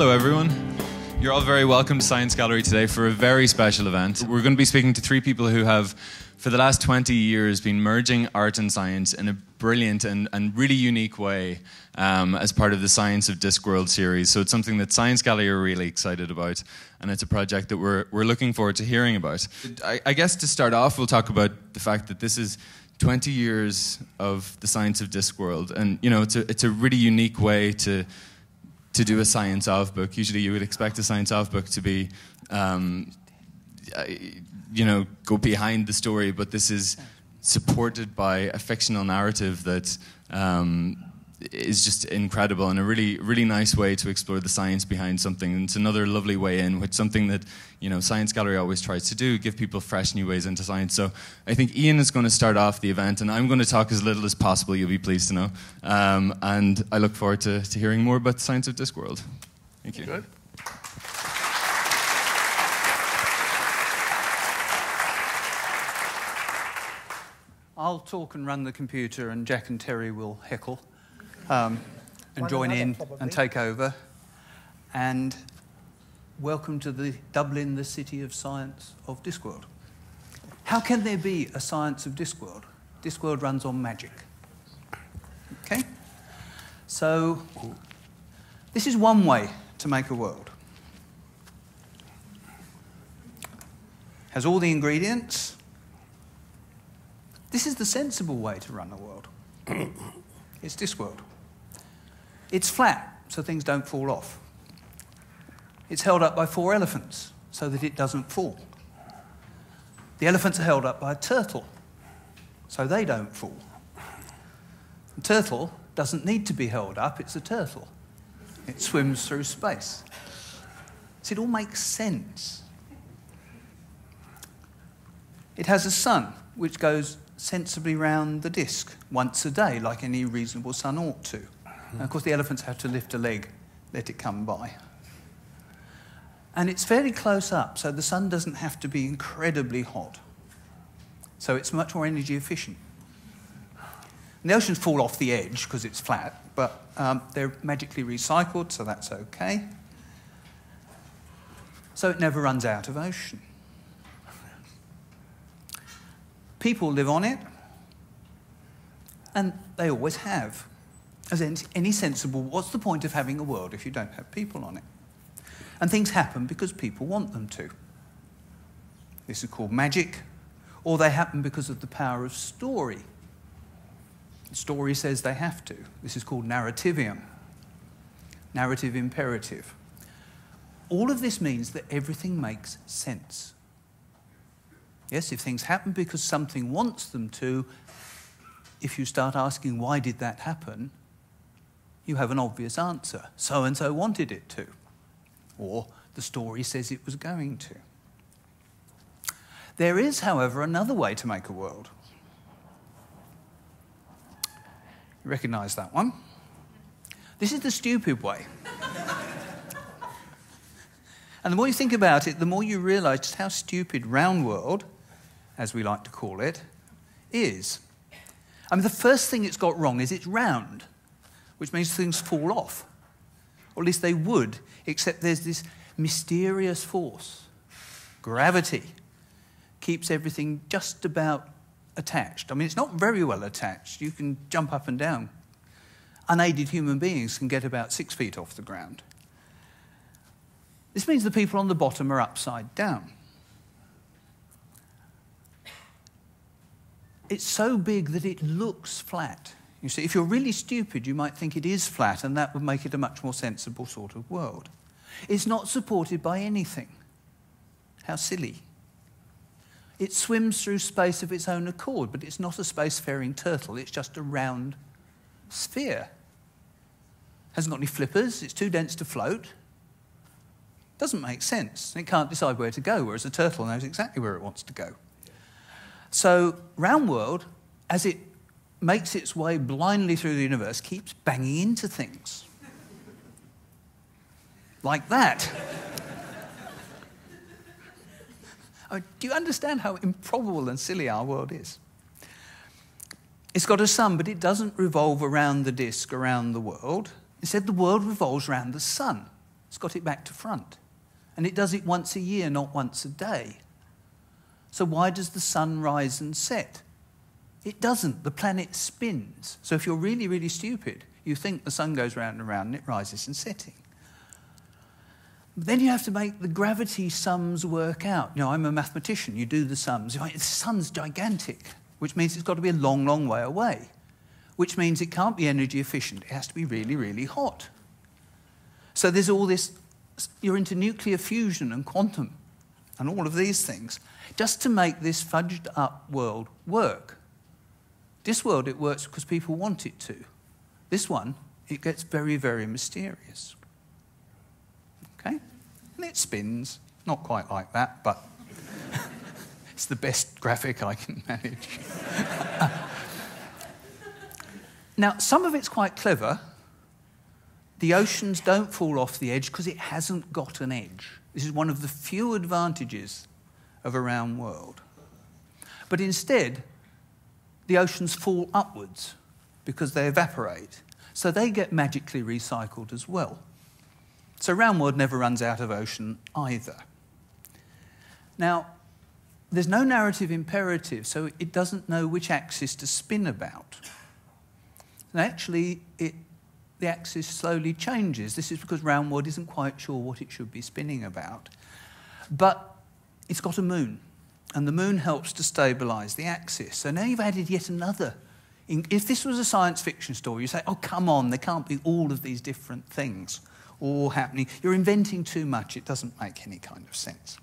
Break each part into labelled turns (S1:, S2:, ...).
S1: Hello, everyone. You're all very welcome to Science Gallery today for a very special event. We're going to be speaking to three people who have, for the last 20 years, been merging art and science in a brilliant and, and really unique way um, as part of the Science of Discworld series. So it's something that Science Gallery are really excited about, and it's a project that we're, we're looking forward to hearing about. I, I guess to start off, we'll talk about the fact that this is 20 years of the Science of Discworld, and you know, it's a, it's a really unique way to to do a science of book. Usually, you would expect a science of book to be, um, you know, go behind the story, but this is supported by a fictional narrative that um, is just incredible and a really, really nice way to explore the science behind something. And it's another lovely way in, which something that you know Science Gallery always tries to do, give people fresh new ways into science. So I think Ian is going to start off the event, and I'm going to talk as little as possible. You'll be pleased to know. Um, and I look forward to, to hearing more about the science of Discworld. Thank you.
S2: Good.
S3: I'll talk and run the computer, and Jack and Terry will heckle um, and join in and take over. And welcome to the Dublin, the city of science of Discworld. How can there be a science of Discworld? Discworld runs on magic. Okay? So, this is one way to make a world. Has all the ingredients. This is the sensible way to run a world. it's Discworld. It's flat, so things don't fall off. It's held up by four elephants, so that it doesn't fall. The elephants are held up by a turtle, so they don't fall. The turtle doesn't need to be held up, it's a turtle. It swims through space. So it all makes sense. It has a sun which goes sensibly round the disk once a day, like any reasonable sun ought to. And of course, the elephants have to lift a leg, let it come by. And it's fairly close up, so the sun doesn't have to be incredibly hot. So it's much more energy efficient. And the oceans fall off the edge because it's flat, but um, they're magically recycled, so that's okay. So it never runs out of ocean. People live on it, and they always have as any sensible, what's the point of having a world if you don't have people on it? And things happen because people want them to. This is called magic, or they happen because of the power of story. The story says they have to. This is called narrativium, narrative imperative. All of this means that everything makes sense. Yes, if things happen because something wants them to, if you start asking why did that happen, you have an obvious answer. So and so wanted it to. Or the story says it was going to. There is, however, another way to make a world. You recognize that one? This is the stupid way. and the more you think about it, the more you realize just how stupid round world, as we like to call it, is. I mean, the first thing it's got wrong is it's round which means things fall off. Or at least they would, except there's this mysterious force. Gravity keeps everything just about attached. I mean, it's not very well attached. You can jump up and down. Unaided human beings can get about six feet off the ground. This means the people on the bottom are upside down. It's so big that it looks flat. You see, if you're really stupid, you might think it is flat, and that would make it a much more sensible sort of world. It's not supported by anything. How silly. It swims through space of its own accord, but it's not a spacefaring turtle, it's just a round sphere. Hasn't got any flippers, it's too dense to float. Doesn't make sense. It can't decide where to go, whereas a turtle knows exactly where it wants to go. So, round world, as it makes its way blindly through the universe keeps banging into things. like that. I mean, oh, do you understand how improbable and silly our world is? It's got a sun, but it doesn't revolve around the disk around the world. Instead, the world revolves around the sun. It's got it back to front. And it does it once a year, not once a day. So why does the sun rise and set? It doesn't. The planet spins. So if you're really, really stupid, you think the sun goes round and round and it rises and setting. But then you have to make the gravity sums work out. You know, I'm a mathematician. You do the sums. The sun's gigantic, which means it's got to be a long, long way away, which means it can't be energy efficient. It has to be really, really hot. So there's all this, you're into nuclear fusion and quantum and all of these things just to make this fudged up world work. This world, it works because people want it to. This one, it gets very, very mysterious. Okay? And it spins. Not quite like that, but it's the best graphic I can manage. now, some of it's quite clever. The oceans don't fall off the edge because it hasn't got an edge. This is one of the few advantages of a round world. But instead, the oceans fall upwards because they evaporate. So they get magically recycled as well. So round world never runs out of ocean either. Now, there's no narrative imperative, so it doesn't know which axis to spin about. And actually, it, the axis slowly changes. This is because round world isn't quite sure what it should be spinning about. But it's got a moon, and the moon helps to stabilize the axis. So now you've added yet another. If this was a science fiction story, you say, oh, come on, there can't be all of these different things all happening. You're inventing too much, it doesn't make any kind of sense.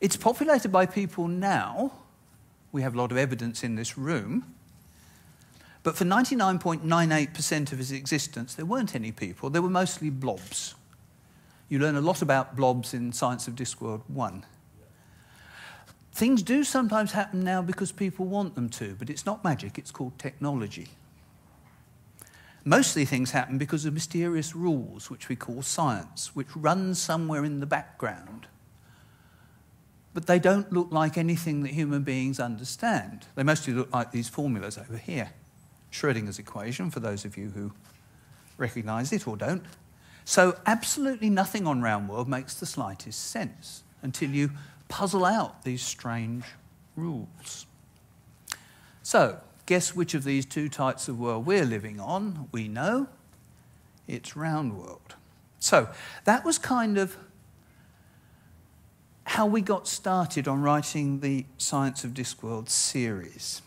S3: It's populated by people now. We have a lot of evidence in this room. But for 99.98% of its existence, there weren't any people. There were mostly blobs. You learn a lot about blobs in Science of Discworld 1. Things do sometimes happen now because people want them to, but it's not magic, it's called technology. Mostly things happen because of mysterious rules, which we call science, which run somewhere in the background. But they don't look like anything that human beings understand. They mostly look like these formulas over here. Schrodinger's equation, for those of you who recognize it or don't. So absolutely nothing on round world makes the slightest sense until you puzzle out these strange rules. So, guess which of these two types of world we're living on? We know it's round world. So, that was kind of how we got started on writing the Science of Discworld series.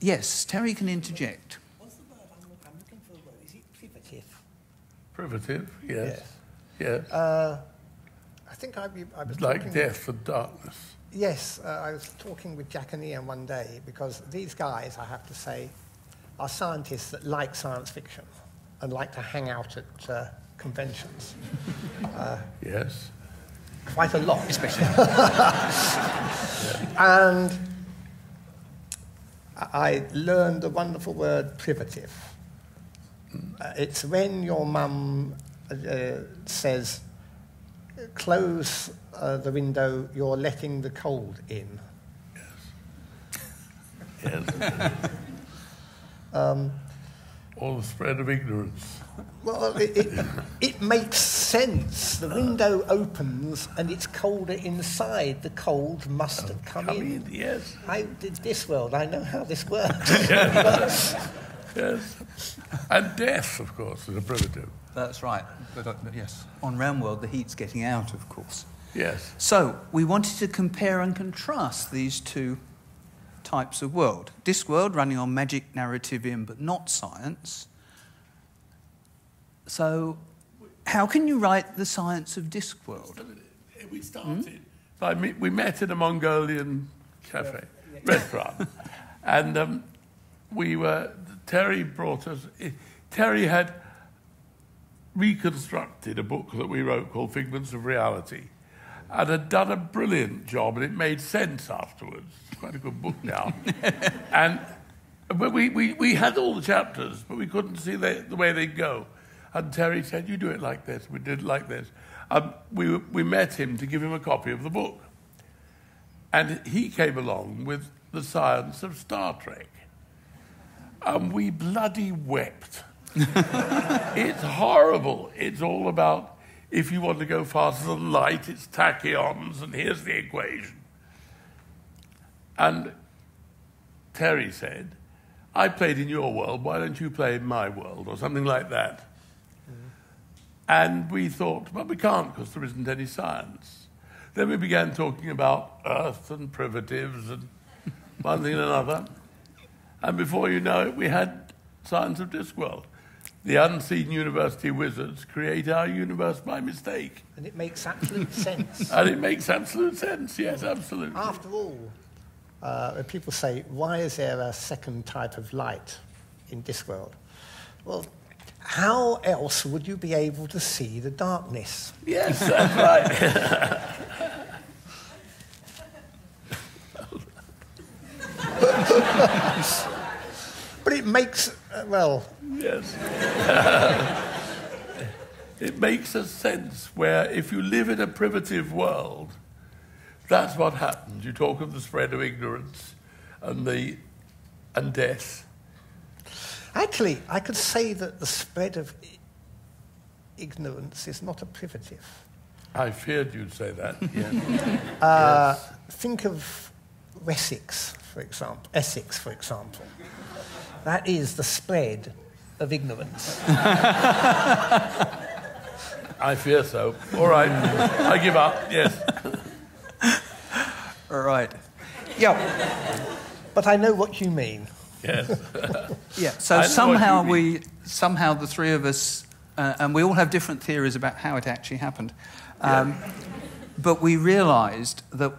S3: Yes, Terry can interject. What's the word I'm looking for?
S2: Is it privative, Privative, yes. Yes.
S4: Uh, I think I, I was
S2: like death and darkness.
S4: Yes, uh, I was talking with Jack and Ian one day because these guys, I have to say, are scientists that like science fiction and like to hang out at uh, conventions.
S2: uh, yes.
S4: Quite a lot, especially. And I learned the wonderful word privative. Uh, it's when your mum uh, says, close uh, the window, you're letting the cold in.
S2: Yes. yes. um, All the spread of ignorance.
S4: Well, it, it, it, makes sense. The window opens and it's colder inside. The cold must have come,
S2: come
S4: in.
S2: in. Yes.
S4: I did this world. I know how this works.
S2: yes. yes. And death, of course, is a privative.
S3: That's right. But, uh, yes, on round world, the heat's getting out, of course.
S2: Yes.
S3: So we wanted to compare and contrast these two types of world. Discworld running on magic, narrativium, but not science. So, how can you write the science of Discworld?
S2: We started. Hmm? we met in a Mongolian cafe, yeah. restaurant, and um, we were. Terry brought us. Terry had reconstructed a book that we wrote called Figments of Reality and had done a brilliant job, and it made sense afterwards. It's quite a good book now. and but we, we, we had all the chapters, but we couldn't see the, the way they'd go. And Terry said, You do it like this. We did it like this. Um, we, we met him to give him a copy of the book. And he came along with the science of Star Trek. And we bloody wept it's horrible. It's all about if you want to go faster than light, it's tachyons, and here's the equation. And Terry said, I played in your world, why don't you play in my world, or something like that. And we thought, well, we can't because there isn't any science. Then we began talking about Earth and privatives and one thing and another. And before you know it, we had Science of Discworld. The unseen university wizards create our universe by mistake.
S4: And it makes absolute sense.
S2: And it makes absolute sense, yes, absolutely.
S4: After all, uh, people say, why is there a second type of light in Discworld? Well, how else would you be able to see the darkness?
S2: Yes, that's right.
S4: But it makes, uh, well,
S2: yes. it makes a sense where if you live in a primitive world, that's what happens. You talk of the spread of ignorance and the and death.
S4: actually, I could say that the spread of ignorance is not a privative.
S2: I feared you'd say that. Yes.
S4: Uh, Think of Wessex, for example, Essex, for example. That is the spread of ignorance.
S2: I fear so. All right. I give up. Yes.
S3: All right. Yeah.
S4: But I know what you mean.
S2: Yes.
S3: Yeah. So
S2: I know what
S3: somehow we, somehow the three of us, uh, and we all have different theories about how it actually happened. Um, But we realised that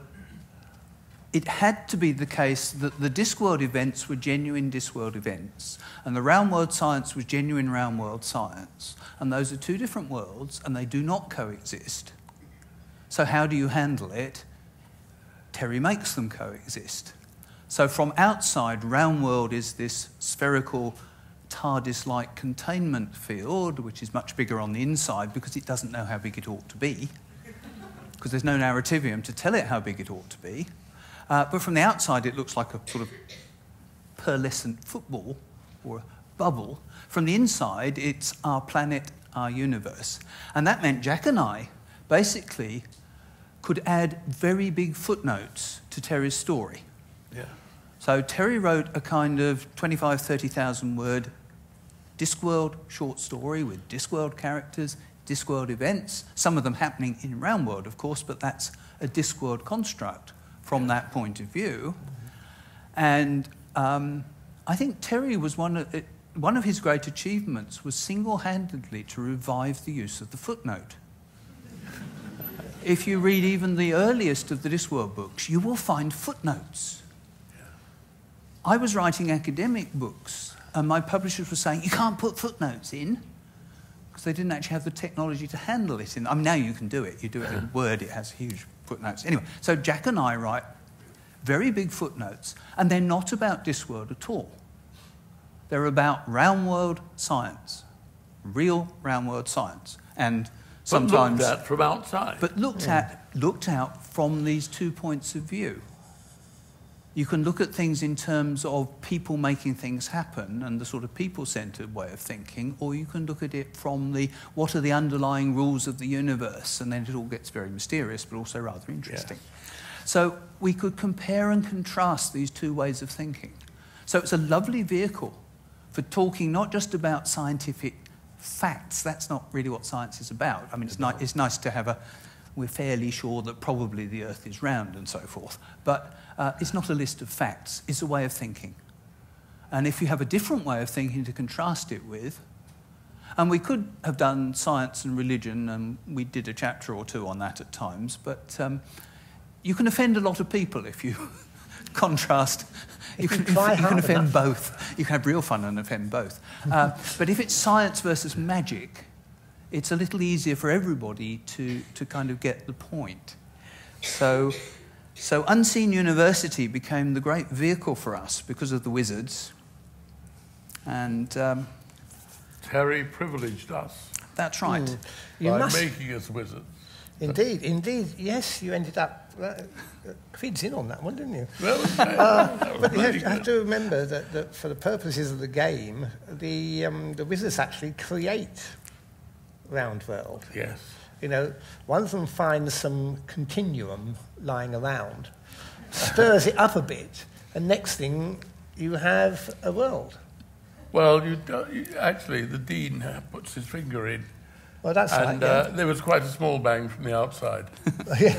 S3: it had to be the case that the Discworld events were genuine Discworld events, and the round world science was genuine round world science. And those are two different worlds, and they do not coexist. So, how do you handle it? Terry makes them coexist. So, from outside, round world is this spherical TARDIS like containment field, which is much bigger on the inside because it doesn't know how big it ought to be, because there's no narrativium to tell it how big it ought to be. Uh, but from the outside, it looks like a sort of pearlescent football or a bubble. From the inside, it's our planet, our universe. And that meant Jack and I basically could add very big footnotes to Terry's story.
S2: Yeah.
S3: So Terry wrote a kind of 25, 30,000 word Discworld short story with Discworld characters, Discworld events, some of them happening in Round World, of course, but that's a Discworld construct from that point of view. And um, I think Terry was one of, it, one of his great achievements was single-handedly to revive the use of the footnote. if you read even the earliest of the Discworld books, you will find footnotes. I was writing academic books, and my publishers were saying, You can't put footnotes in, because they didn't actually have the technology to handle it. In, I mean, now you can do it. You do it in Word, it has huge footnotes. Anyway, so Jack and I write very big footnotes, and they're not about Discworld at all. They're about round world science, real round world science. And
S2: But
S3: sometimes
S2: looked at from outside.
S3: but looked at looked out from these two points of view. You can look at things in terms of people making things happen and the sort of people-centered way of thinking, or you can look at it from the what are the underlying rules of the universe, and then it all gets very mysterious, but also rather interesting. So we could compare and contrast these two ways of thinking. So it's a lovely vehicle for talking not just about scientific facts. That's not really what science is about. I mean, it's, ni- it's nice to have a, we're fairly sure that probably the Earth is round and so forth. But uh, it's not a list of facts, it's a way of thinking. And if you have a different way of thinking to contrast it with, and we could have done science and religion, and we did a chapter or two on that at times, but um, you can offend a lot of people if you contrast. You can,
S4: try
S3: you can offend
S4: enough.
S3: both. You can have real fun and offend both. Uh, but if it's science versus magic, it's a little easier for everybody to, to kind of get the point. So, so Unseen University became the great vehicle for us because of the wizards. And um,
S2: Terry privileged us
S3: that's right.
S4: You
S2: by
S4: must,
S2: making us wizards.
S4: indeed, indeed, yes, you ended up that, uh, feeds in on that one, didn't you?
S2: Well, that was
S4: But you have,
S2: really
S4: you have to remember that, that for the purposes of the game, the, um, the wizards actually create Round World.
S2: Yes.
S4: You know, one of them finds some continuum lying around, stirs it up a bit, and next thing you have a world.
S2: Well, you, do- you, actually, the dean puts his finger in,
S4: Well, that's
S2: and
S4: right.
S2: uh, there was quite a small bang from the outside.
S4: Yeah.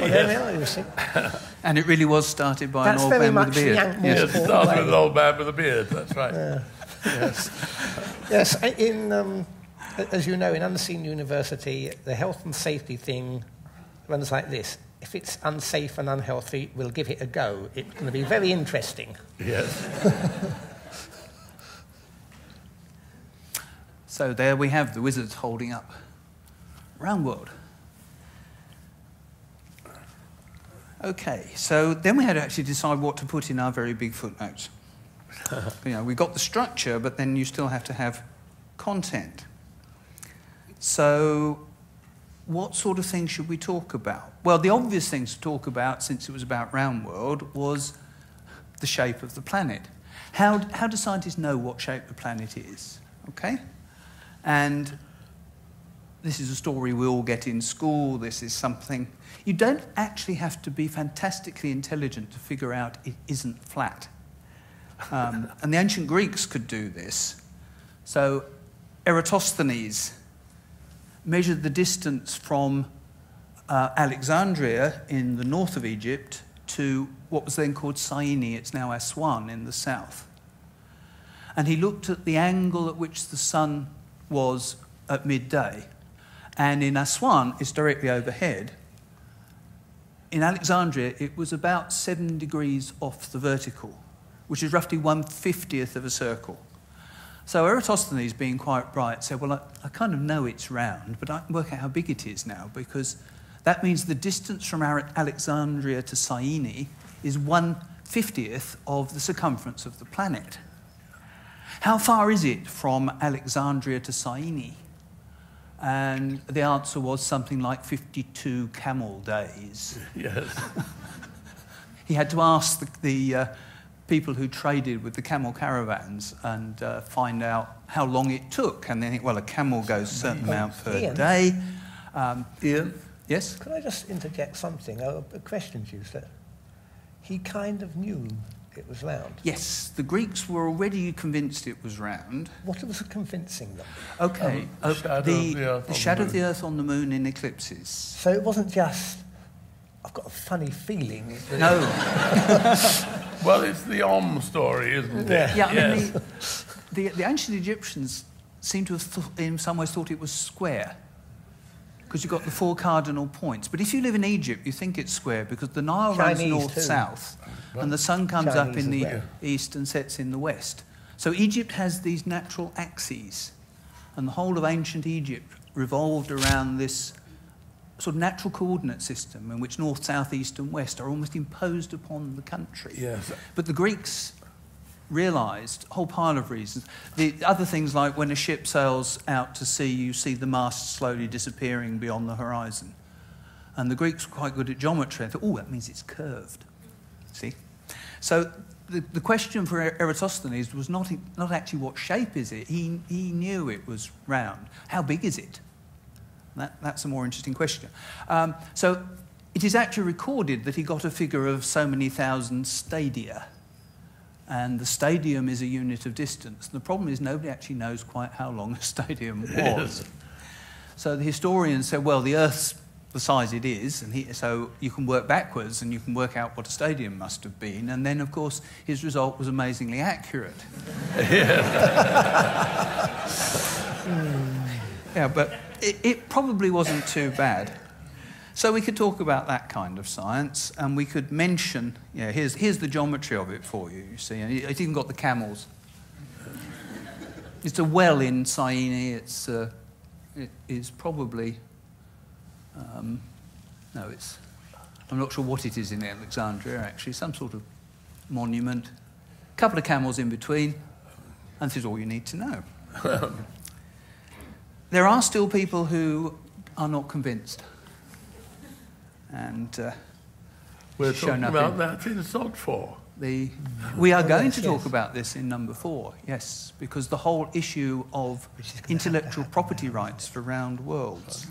S4: Well, there we are, you see.
S3: And it really was started by
S4: That's
S3: an old man with a
S4: the
S3: beard.
S4: Yank
S2: Yes,
S4: Yes.
S2: it started with an old man with a beard. That's right.
S4: Yes, in, um, as you know, in Unseen University, the health and safety thing runs like this. If it's unsafe and unhealthy, we'll give it a go. It's going to be very interesting.
S2: Yes.
S3: So there we have the wizards holding up Round World. Okay, so then we had to actually decide what to put in our very big footnotes. you know, we got the structure, but then you still have to have content. So, what sort of things should we talk about? Well, the obvious things to talk about, since it was about Round World, was the shape of the planet. How, how do scientists know what shape the planet is? Okay? And this is a story we all get in school. This is something. You don't actually have to be fantastically intelligent to figure out it isn't flat. Um, and the ancient Greeks could do this. So Eratosthenes measured the distance from uh, Alexandria in the north of Egypt to what was then called Syene, it's now Aswan in the south. And he looked at the angle at which the sun was at midday. And in Aswan, it's directly overhead. In Alexandria, it was about seven degrees off the vertical, which is roughly one fiftieth of a circle. So Eratosthenes, being quite bright, said, Well, I, I kind of know it's round, but I can work out how big it is now because that means the distance from Alexandria to Syene is one fiftieth of the circumference of the planet. How far is it from Alexandria to Syene? And the answer was something like 52 camel days.
S2: Yes.
S3: He had to ask the, the uh, people who traded with the camel caravans and uh, find out how long it took. And they think, well, a camel goes a certain amount per
S4: Ian?
S3: day. Um,
S2: Ian?
S3: yes?
S4: Could I just interject something? A, a question to you, sir. He kind of knew it was round.
S3: Yes, the Greeks were already convinced it was round.
S4: What was convincing them?
S3: Okay,
S2: Um,
S3: uh,
S2: shadow of
S3: the,
S2: the
S3: the
S2: on the
S3: shadow of the Earth on the moon in eclipses.
S4: So it wasn't just, I've got a funny feeling. that-
S3: No,
S2: Well, it's the Om story, isn't it?
S4: Yeah.
S3: yeah, I mean,
S2: Yes.
S3: the, the, the ancient Egyptians seem to have, thought, in some ways, thought it was square because you've got the four cardinal points. But if you live in Egypt, you think it's square because the Nile runs north
S4: too.
S3: south, and the sun comes up in the
S4: well.
S3: east and sets in the west. So Egypt has these natural axes, and the whole of ancient Egypt revolved around this sort of natural coordinate system in which north, south, east, and west are almost imposed upon the country.
S2: Yes.
S3: But the Greeks realised a whole pile of reasons. The other things like when a ship sails out to sea, you see the mast slowly disappearing beyond the horizon. And the Greeks were quite good at geometry. They thought, oh, that means it's curved. See? So the, the question for Er- Eratosthenes was not, not actually what shape is it. He, he knew it was round. How big is it? That, that's a more interesting question. Um, so it is actually recorded that he got a figure of so many thousand stadia. And the stadium is a unit of distance. The problem is nobody actually knows quite how long a stadium was. so the historian said, well, the Earth's the size it is, and he, so you can work backwards and you can work out what a stadium must have been. And then, of course, his result was amazingly accurate. Yeah, but it, it probably wasn't too bad. So we could talk about that kind of science, and we could mention, yeah, here's, here's the geometry of it for you, you see, and it, it's even got the camels. It's a well in Syene, it's, uh, it is probably, um, no, it's, I'm not sure what it is in Alexandria, actually, some sort of monument, a couple of camels in between, and this is all you need to know. There are still people who are not convinced. And uh,
S2: We're talking
S3: up
S2: about that in Sod 4.
S3: the. We are going
S4: yes,
S3: to talk
S4: yes.
S3: about this in number four, yes, because the whole issue of
S4: is gonna have to
S3: intellectual property
S4: now.
S3: rights for round worlds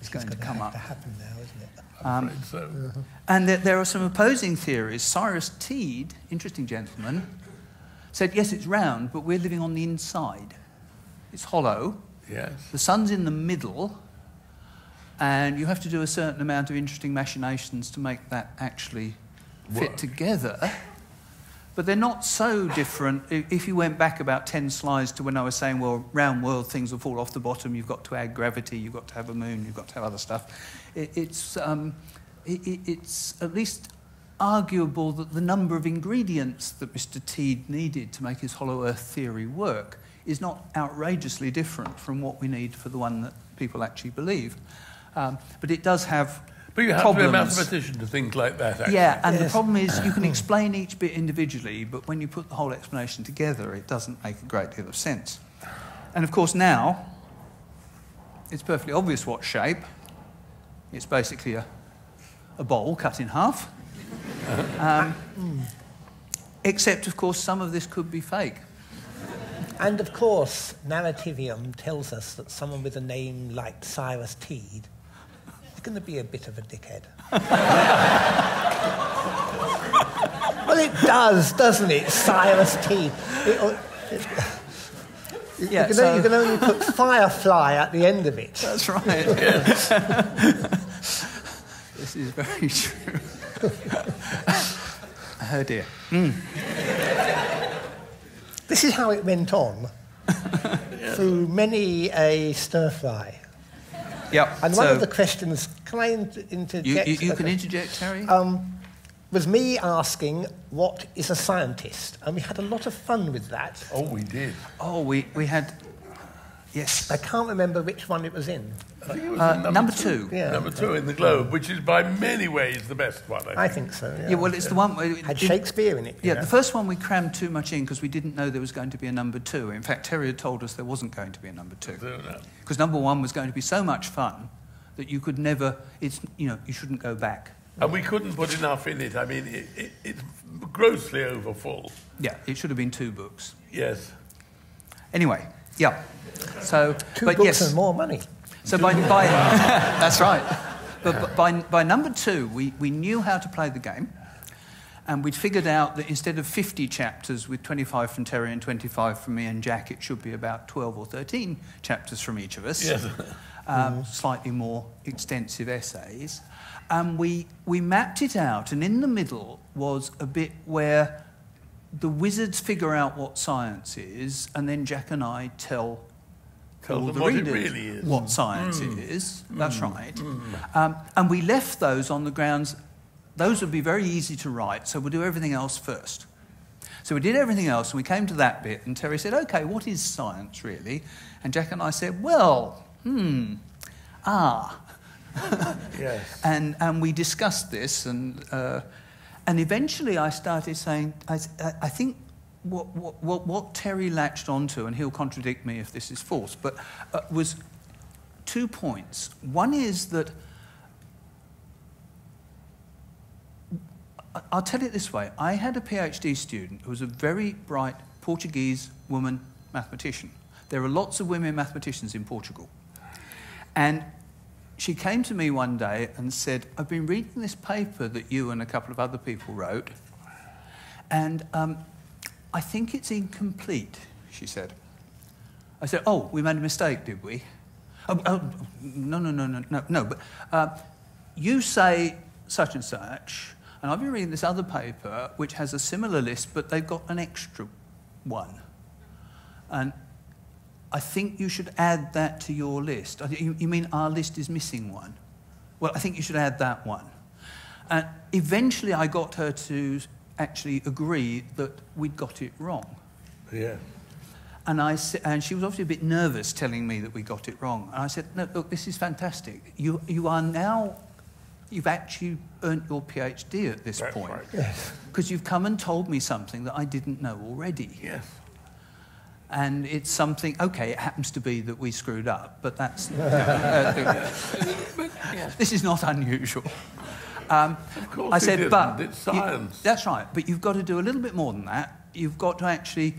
S3: is going to come
S4: gonna
S3: up.
S4: have to happen now, isn't it?
S2: I'm afraid so.
S3: And there, there are some opposing theories. Cyrus Teed, interesting gentleman, said, yes, it's round, but we're living on the inside. It's hollow,
S2: Yes.
S3: the sun's in the middle, and you have to do a certain amount of interesting machinations to make that actually fit together. But they're not so different. If you went back about 10 slides to when I was saying, well, round world things will fall off the bottom, you've got to add gravity, you've got to have a moon, you've got to have other stuff. It, it's, um, it, it- it's at least arguable that the number of ingredients that Mr. Teed needed to make his hollow earth theory work is not outrageously different from what we need for the one that people actually believe. Um, but it does have
S2: But you have
S3: problems.
S2: to be a mathematician to think like that, actually.
S3: Yeah, and the problem is you can explain each bit individually, but when you put the whole explanation together, it doesn't make a great deal of sense. And of course, now it's perfectly obvious what shape. It's basically a, a bowl cut in half. Um, except, of course, some of this could be fake.
S4: And of course, Narrativium tells us that someone with a name like Cyrus Teed is going to be a bit of a dickhead. well, it does, doesn't it? Cyrus Teed. It, uh, it, you,
S3: Yeah,
S4: can
S3: so-
S4: only, you can only put Firefly at the end of it.
S3: That's right. this is very true. oh dear.
S4: This is how it went on through many a stir fry.
S3: Yep.
S4: And one
S3: so
S4: of the questions, can I inter- interject?
S3: you, you, you can interject, Terry.
S4: um, was me asking, what is a scientist? And we had a lot of fun with that.
S2: Oh, we did.
S3: Oh, we, we had. Yes.
S4: I can't remember which one it was in.
S2: I think it was
S3: Uh,
S2: in
S3: number two.
S4: Yeah.
S2: Number two in the Globe, which is by many ways the best one. I
S4: I
S2: think.
S4: think so. Yeah,
S3: Yeah, well, it's the one. where-
S4: had
S3: it-
S4: Shakespeare in it.
S3: Yeah,
S4: know.
S3: the first one we crammed too much in because we didn't know there was going to be a number two. In fact, Terry had told us there wasn't going to be a number two. Because number one was going to be so much fun that you could never, it's, you know, you shouldn't go back.
S2: And we couldn't put enough in it. I mean, it, it, it's grossly overfull.
S3: Yeah, it should have been two books.
S2: Yes.
S3: Anyway, yeah. So,
S4: Two
S3: but
S4: books
S3: yes.
S4: and more money.
S3: So by, by that's right. But, by, by number two, we, we knew how to play the game, and we'd figured out that instead of 50 chapters with 25 from Terry and 25 from me and Jack, it should be about 12 or 13 chapters from each of us.
S2: Yes.
S3: Um, Slightly more extensive essays. And we, we mapped it out, and in the middle was a bit where the wizards figure out what science is, and then Jack and I tell
S2: Tell
S3: all the
S2: what
S3: readers
S2: really is.
S3: what science is. That's right. Um, and we left those on the grounds, those would be very easy to write, so we'll do everything else first. So we did everything else, and we came to that bit, and Terry said, okay, what is science really? And Jack and I said, well, hmm, ah.
S2: Yes.
S3: And, and we discussed this, and, uh, and eventually I started saying, I, I think what, what, what, Terry latched onto, and he'll contradict me if this is false, but uh, was two points. One is that, I'll tell it this way I had a PhD student who was a very bright Portuguese woman mathematician. There are lots of women mathematicians in Portugal. And she came to me one day and said, I've been reading this paper that you and a couple of other people wrote, and um, I think it's incomplete, she said. I said, Oh, we made a mistake, did we? Oh, oh, no, no, no, no, no, no. But uh, you say such and such, and I've been reading this other paper which has a similar list, but they've got an extra one. And I think you should add that to your list. You, you mean our list is missing one? Well, I think you should add that one. And eventually I got her to actually agree that we'd got it wrong.
S2: Yeah.
S3: And, I, and she was obviously a bit nervous telling me that we got it wrong. And I said, no, look, this is fantastic. You, you are now, you've actually earned your PhD at this
S2: That's
S3: point.
S2: right.
S3: Because you've come and told me something that I didn't know already.
S2: Yes.
S3: And it's something, okay, it happens to be that we screwed up, but that's. uh, this is not unusual. Um,
S2: Of course
S3: I said,
S2: isn't.
S3: but
S2: It's
S3: you- that's right, but you've got to do a little bit more than that. You've got to actually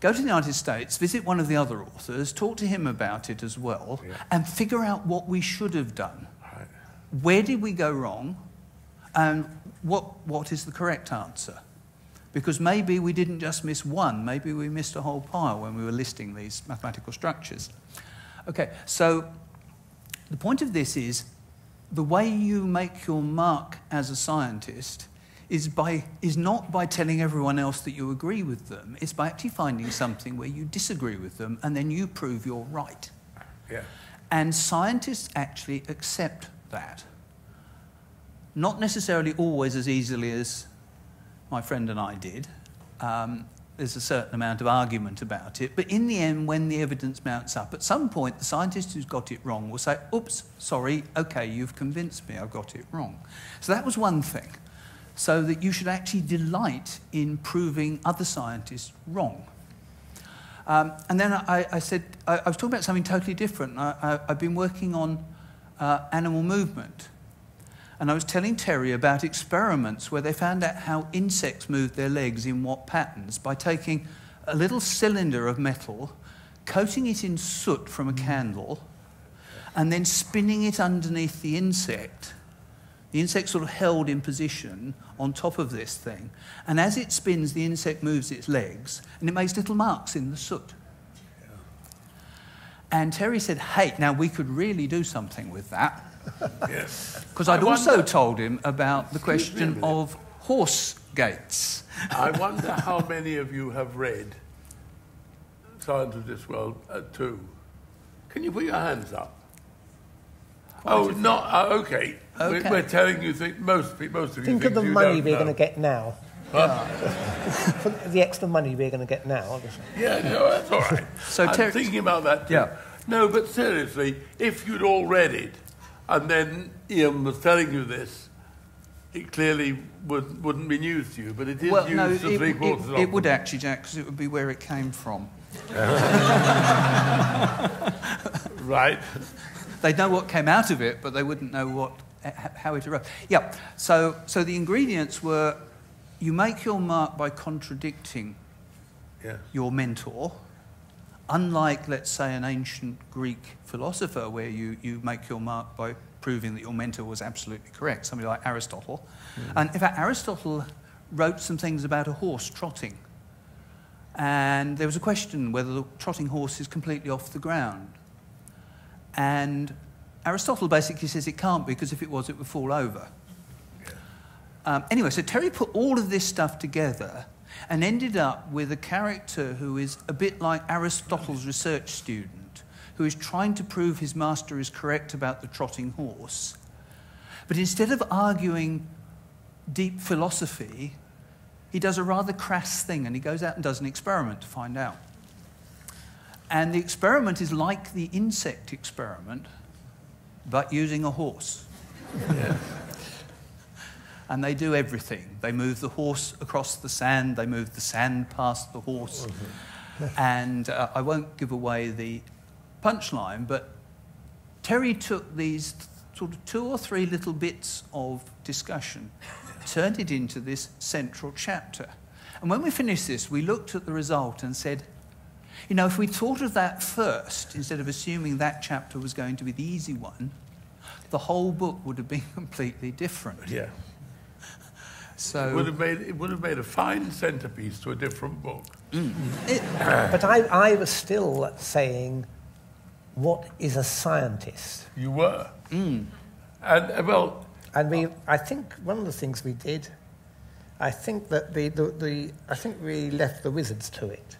S3: go to the United States, visit one of the other authors, talk to him about it as well,
S2: Yeah.
S3: and figure out what we should have done.
S2: Right.
S3: Where did we go wrong, and what, what is the correct answer? Because maybe we didn't just miss one, maybe we missed a whole pile when we were listing these mathematical structures. Okay, so the point of this is the way you make your mark as a scientist is, by, is not by telling everyone else that you agree with them, it's by actually finding something where you disagree with them and then you prove you're right.
S2: Yeah.
S3: And scientists actually accept that. Not necessarily always as easily as my friend and I did. Um, there's a certain amount of argument about it. But in the end, when the evidence mounts up, at some point, the scientist who's got it wrong will say, oops, sorry, okay, you've convinced me I've got it wrong. So that was one thing. So that you should actually delight in proving other scientists wrong. Um, and then I, I said, I, I was talking about something totally different. I, I've been working on uh, animal movement. And I was telling Terry about experiments where they found out how insects moved their legs in what patterns by taking a little cylinder of metal, coating it in soot from a candle, and then spinning it underneath the insect. The insect sort of held in position on top of this thing. And as it spins, the insect moves its legs and it makes little marks in the soot. And Terry said, Hey, now we could really do something with that.
S2: Yes.
S3: Because
S2: I
S3: I'd also told him about the
S2: Excuse me a
S3: question of horse gaits.
S2: I wonder how many of you have read Science of Discworld uh, too. Can you put your hands up? oh, not uh, okay. We're, we're telling you think most pe- most of you
S4: Think
S2: think
S4: of the money we're going to get now. For the extra money we're going to get now, obviously.
S2: Yeah, no, that's all right.
S3: So
S2: I'm thinking about that too.
S3: Yeah.
S2: No, but seriously, if you'd all read it, and then Ian was telling you this, it clearly would, wouldn't be news to you, but it is
S3: well,
S2: news
S3: no,
S2: to
S3: it,
S2: three
S3: it,
S2: quarters of
S3: it would actually, Jack, because it would be where it came from.
S2: Right.
S3: They'd know what came out of it, but they wouldn't know what, how it arose. Yeah, so, so the ingredients were you make your mark by contradicting
S2: Yeah.
S3: your mentor, unlike, let's say, an ancient Greek philosopher where you, you make your mark by proving that your mentor was absolutely correct, somebody like Aristotle. And in fact, Aristotle wrote some things about a horse trotting. And there was a question whether the trotting horse is completely off the ground. And Aristotle basically says it can't be, because if it was, it would fall over. Um, anyway, so Terry put all of this stuff together and ended up with a character who is a bit like Aristotle's research student, who is trying to prove his master is correct about the trotting horse. But instead of arguing deep philosophy, he does a rather crass thing and he goes out and does an experiment to find out. And the experiment is like the insect experiment, but using a horse. And they do everything. They move the horse across the sand, they move the sand past the horse. and uh, I won't give away the punchline, but Terry took these sort of two or three little bits of discussion, turned it into this central chapter. And when we finished this, we looked at the result and said, you know, if we thought of that first, instead of assuming that chapter was going to be the easy one, the whole book would have been completely different.
S2: Yeah.
S3: So
S2: It would have made it would have made a fine centerpiece to a different book.
S3: it-
S4: But I, I was still saying, what is a scientist?
S2: You were. And uh, well,
S4: And we, I think one of the things we did, I think that the, the, the I think we left the wizards to it.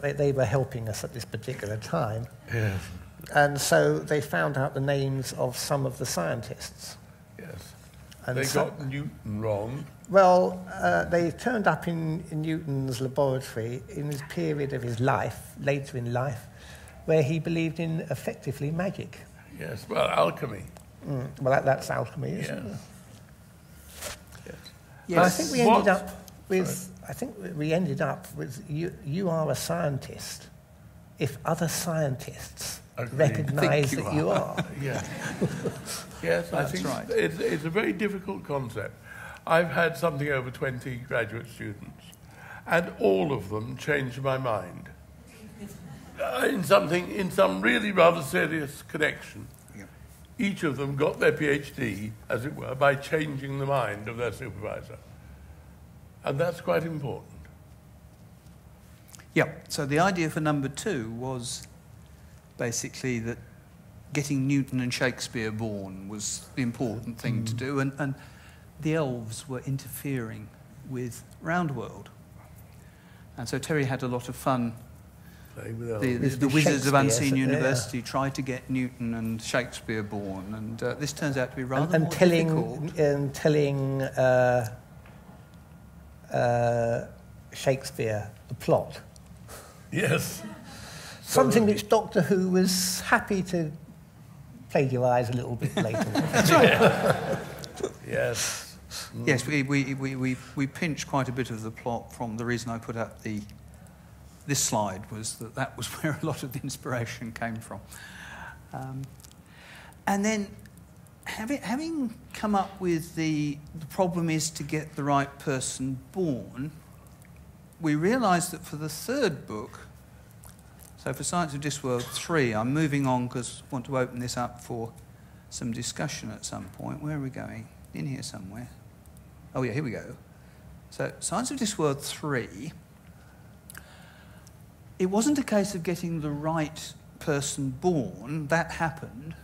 S4: They, they were helping us at this particular time.
S2: yes,
S4: And so they found out the names of some of the scientists.
S2: Yes.
S4: And
S2: they
S4: so-
S2: got Newton wrong.
S4: Well, uh, they turned up in, in Newton's laboratory in his period of his life, later in life, where he believed in effectively magic.
S2: Yes, well, alchemy.
S4: Mm, well, that, that's alchemy, isn't
S2: Yeah.
S4: it?
S2: Yes.
S3: yes.
S4: I think we ended
S2: What-
S4: up with. I think we ended up with you. You are a scientist. If other scientists
S2: Agreed.
S4: recognise
S3: you
S4: that you are.
S2: Yes. yes, I
S3: That's
S2: think
S3: right.
S2: it's, it's a very difficult concept. I've had something over 20 graduate students, and all of them changed my mind uh, in something, in some really rather serious connection. Each of them got their PhD, as it were, by changing the mind of their supervisor. And that's quite important.
S3: Yeah, so the idea for number two was basically that getting Newton and Shakespeare born was the important thing to do, and, and the elves were interfering with Roundworld. And so Terry had a lot of fun.
S2: Playing with
S3: The, the, the Wizards of Unseen
S4: so- yeah.
S3: University tried to get Newton and Shakespeare born, and uh, this turns out to be rather
S4: and, and telling
S3: difficult.
S4: and telling uh, uh, Shakespeare the plot.
S2: Yes.
S4: Something which Doctor Who was happy to plagiarise a little bit later.
S2: Yes.
S3: Yes, we, we, we, we, we pinched quite a bit of the plot from the reason I put up the this slide was that that was where a lot of the inspiration came from. Um, and then having, having come up with the, the problem is to get the right person born, we realised that for the third book, so for Science of Discworld 3, I'm moving on because I want to open this up for some discussion at some point. Where are we going? In here somewhere. Oh, yeah, here we go. So, Science of Discworld 3, it wasn't a case of getting the right person born, that happened.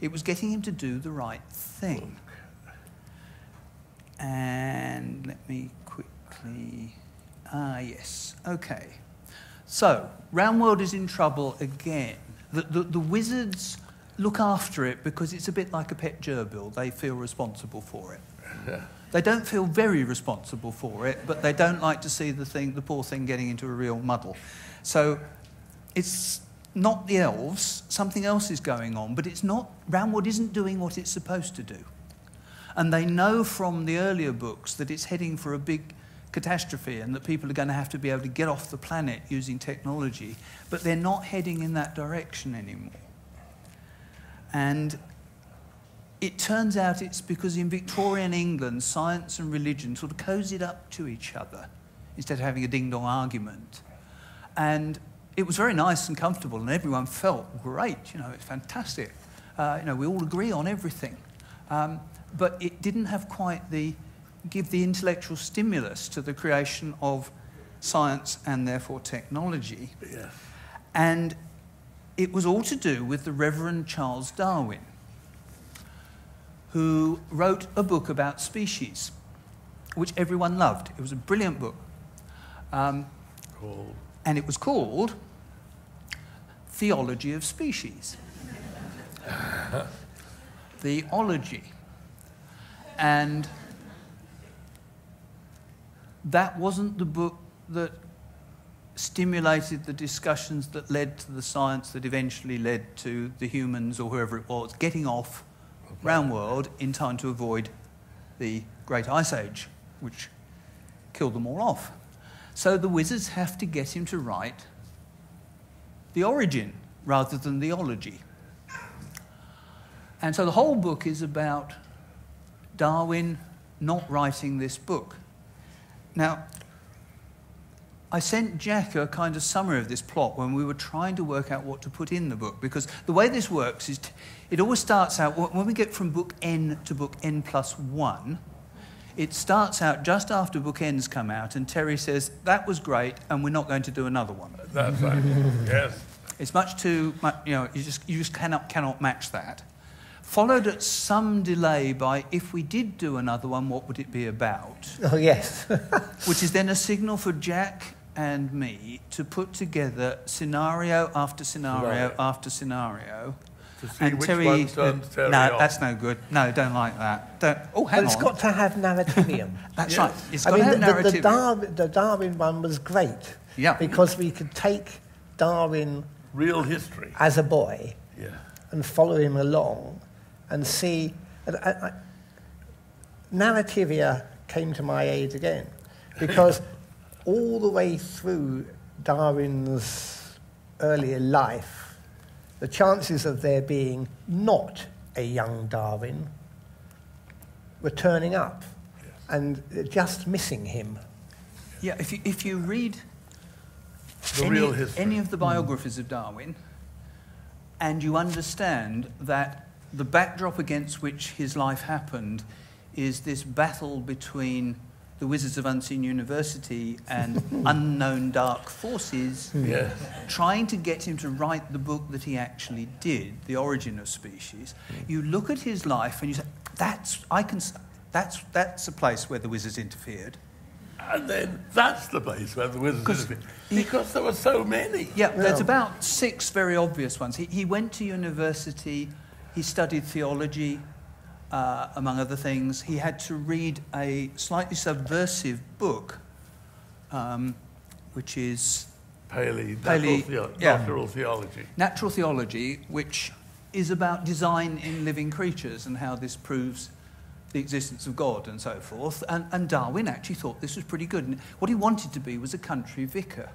S3: It was getting him to do the right thing. And let me quickly. Ah, yes. Okay. So, Roundworld is in trouble again. The, the, the wizards look after it because it's a bit like a pet gerbil. They feel responsible for it. They don't feel very responsible for it, but they don't like to see the thing, the poor thing, getting into a real muddle. So, it's not the elves. Something else is going on, but it's not. Roundworld isn't doing what it's supposed to do, and they know from the earlier books that it's heading for a big catastrophe and that people are going to have to be able to get off the planet using technology, but they're not heading in that direction anymore. And it turns out it's because in Victorian England, science and religion sort of cozied up to each other instead of having a ding dong argument. And it was very nice and comfortable, and everyone felt great. You know, it's fantastic. Uh, you know, we all agree on everything. Um, but it didn't have quite the give the intellectual stimulus to the creation of science and therefore technology.
S2: Yes.
S3: And it was all to do with the Reverend Charles Darwin, who wrote a book about species, which everyone loved. It was a brilliant book. Um,
S2: Called
S3: and it was called Theology of Species. Theology. And that wasn't the book that stimulated the discussions that led to the science that eventually led to the humans or whoever it was getting off round world in time to avoid the Great Ice Age, which killed them all off. So the wizards have to get him to write the origin rather than the ology. And so the whole book is about Darwin not writing this book. Now, I sent Jack a kind of summary of this plot when we were trying to work out what to put in the book, because the way this works is t- it always starts out when we get from book N to book N plus 1. It starts out just after book N's come out, and Terry says, That was great, and we're not going to do another one.
S2: that's right. yes.
S3: It's much too much, you know, you just, you just cannot, cannot match that. Followed at some delay by, if we did do another one, what would it be about?
S4: oh, yes.
S3: Which is then a signal for Jack and me to put together scenario after scenario
S2: Scenario.
S3: after scenario.
S2: To see
S3: and
S2: which
S3: Terry,
S2: one turns Terry
S3: no,
S2: on.
S3: that's no good. No, don't like that. Don't, oh, hang
S4: but it's
S3: on.
S4: got to have narrativium.
S3: That's
S2: Yes.
S3: right. It's
S4: I
S3: got
S4: mean,
S3: to
S4: the,
S3: have
S4: the, the. Darwin, the Darwin one was great
S3: Yeah.
S4: because we could take Darwin
S2: Real history.
S4: as a boy
S2: Yeah.
S4: and follow him along and see. And I, I, narrativia came to my aid again because all the way through Darwin's earlier life, the chances of there being not a young Darwin were turning up and just missing him.
S3: Yeah, if you, if you read
S2: The
S3: any,
S2: real history.
S3: any of the hmm. biographies of Darwin and you understand that the backdrop against which his life happened is this battle between the Wizards of Unseen University and unknown dark forces
S2: Yes.
S3: trying to get him to write the book that he actually did, The Origin of Species, mm. you look at his life and you say, that's, I can, that's, that's a place where the wizards interfered.
S2: And then that's the place where the wizards interfered. Because there were so many.
S3: Yeah, there's about six very obvious ones. He, he went to university, he studied theology, uh, among other things. He had to read a slightly subversive book, um, which is
S2: Paley,
S3: Paley,
S2: natural, theo-
S3: yeah.
S2: doctoral theology.
S3: Natural Theology, which is about design in living creatures and how this proves the existence of God and so forth. And, and Darwin actually thought this was pretty good. And what he wanted to be was a country vicar.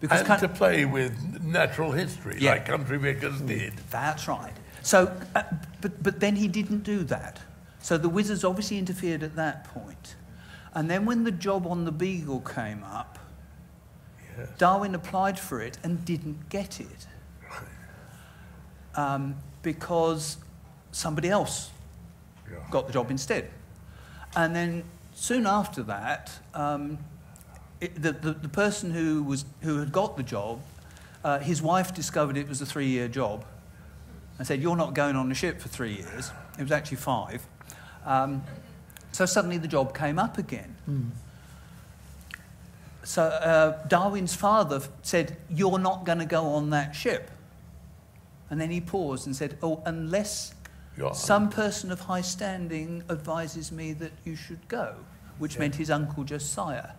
S3: Because
S2: And to play with natural history,
S3: Yeah.
S2: like country vicars did.
S3: That's right. So, uh, but, but then he didn't do that. So the Wizards obviously interfered at that point. And then when the job on the Beagle came up,
S2: Yes.
S3: Darwin applied for it and didn't get it. Um, because somebody else
S2: Yeah.
S3: got the job instead. And then soon after that, um, it, the, the, the person who, was, who had got the job, uh, his wife discovered it was a three year job and said, You're not going on the ship for three years. It was actually five. Um, so suddenly the job came up again. So uh, Darwin's father said, You're not going to go on that ship. And then he paused and said, Oh, unless
S2: You're-
S3: some person of high standing advises me that you should go, which meant his uncle Josiah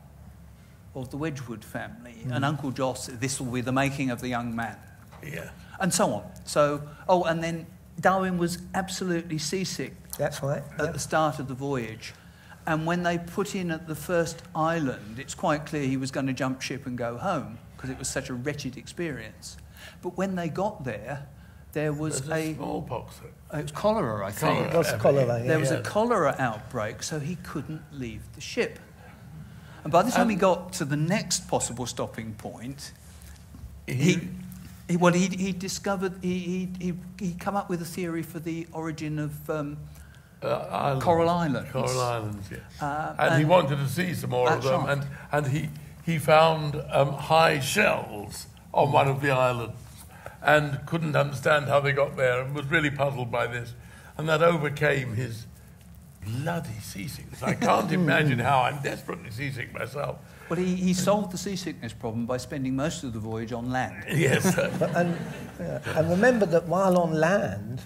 S3: of the Wedgwood family. And Uncle Jos, this will be the making of the young man.
S2: Yeah.
S3: And so on. So, oh, and then Darwin was absolutely seasick
S4: That's right.
S3: at the start of the voyage. And when they put in at the first island, it's quite clear he was going to jump ship and go home because it was such a wretched experience. But when they got there, there was
S2: There's a
S3: a,
S2: smallpox.
S3: Oh, it was cholera, I think.
S2: Cholera.
S4: It was cholera, yeah.
S3: There was a cholera outbreak, so he couldn't leave the ship. And by the time he got to the next possible stopping point,
S2: He,
S3: he, he well, he, he discovered, he, he, he, he come up with a theory for the origin of um,
S2: uh, islands.
S3: Coral Islands.
S2: Coral Islands, yes.
S3: Uh,
S2: and, he wanted to see some more of them.
S3: right.
S2: And, and he, he found um, high shells on one of the islands and couldn't understand how they got there and was really puzzled by this. And that overcame his bloody seasickness. I can't imagine how I'm desperately seasick myself.
S3: Well, he, he solved the seasickness problem by spending most of the voyage on land.
S2: Yes.
S4: But, and, yeah, and remember that while on land,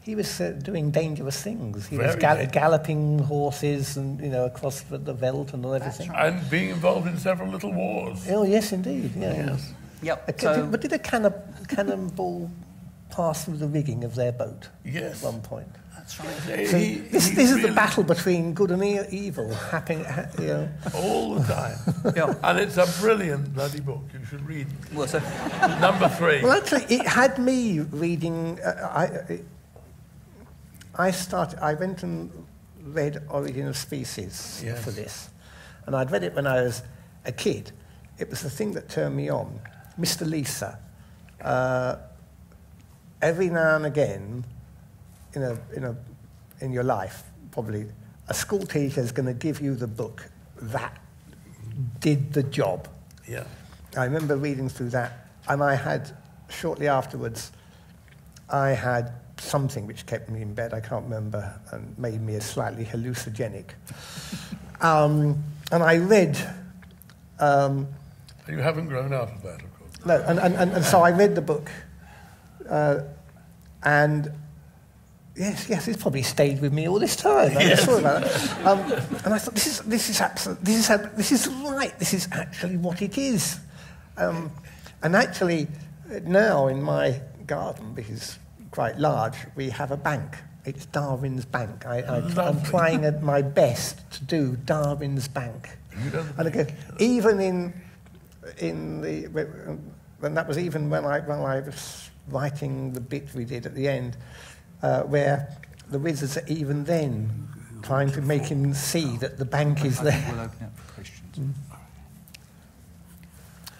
S4: he was uh, doing dangerous things. He was
S2: Very
S4: gal-
S2: dangerous.
S4: galloping horses and you know across the, the veldt and all everything.
S2: and being involved in several little wars.
S4: Oh yes, indeed. Yeah.
S2: Yes.
S3: Yep.
S4: ca-
S3: So,
S4: but did a cannon, cannonball pass through the rigging of their boat
S2: Yes.
S4: at one point?
S3: That's right.
S4: So
S2: He-
S4: this,
S2: he
S4: this is the battle between good and e- evil happening. You know.
S2: All the time.
S3: Yeah.
S2: And it's a brilliant bloody book. You should read it.
S3: Well, so,
S2: Number three.
S4: Well, actually, it had me reading. Uh, I, it, I started. I went and read Origin of Species
S2: Yes.
S4: for this, and I'd read it when I was a kid. It was the thing that turned me on. Mr. Lisa. Uh, every now and again, in a in a in your life, probably a school teacher is going to give you the book that did the job.
S2: Yeah.
S4: I remember reading through that, and I had, shortly afterwards, I had something which kept me in bed, I can't remember, and made me a slightly hallucinogenic. um, and I read, um,
S2: You haven't grown out of that, of course.
S4: no, and, and, and, and so I read the book, uh, and yes, yes, it's probably stayed with me all this time. I'm sorry about that. Um, and I thought, this is, this is, absolute, this, is, this is right, this is actually what it is. Um, and actually, now in my garden, which is quite large, we have a bank. It's Darwin's Bank. I, I, I'm trying at my best to do Darwin's Bank. And again, even in in the when that was even when I when I was writing the bit we did at the end, uh, where the wizards are even then trying to make him see that the bank is
S3: I
S4: there.
S3: we'll open up for questions.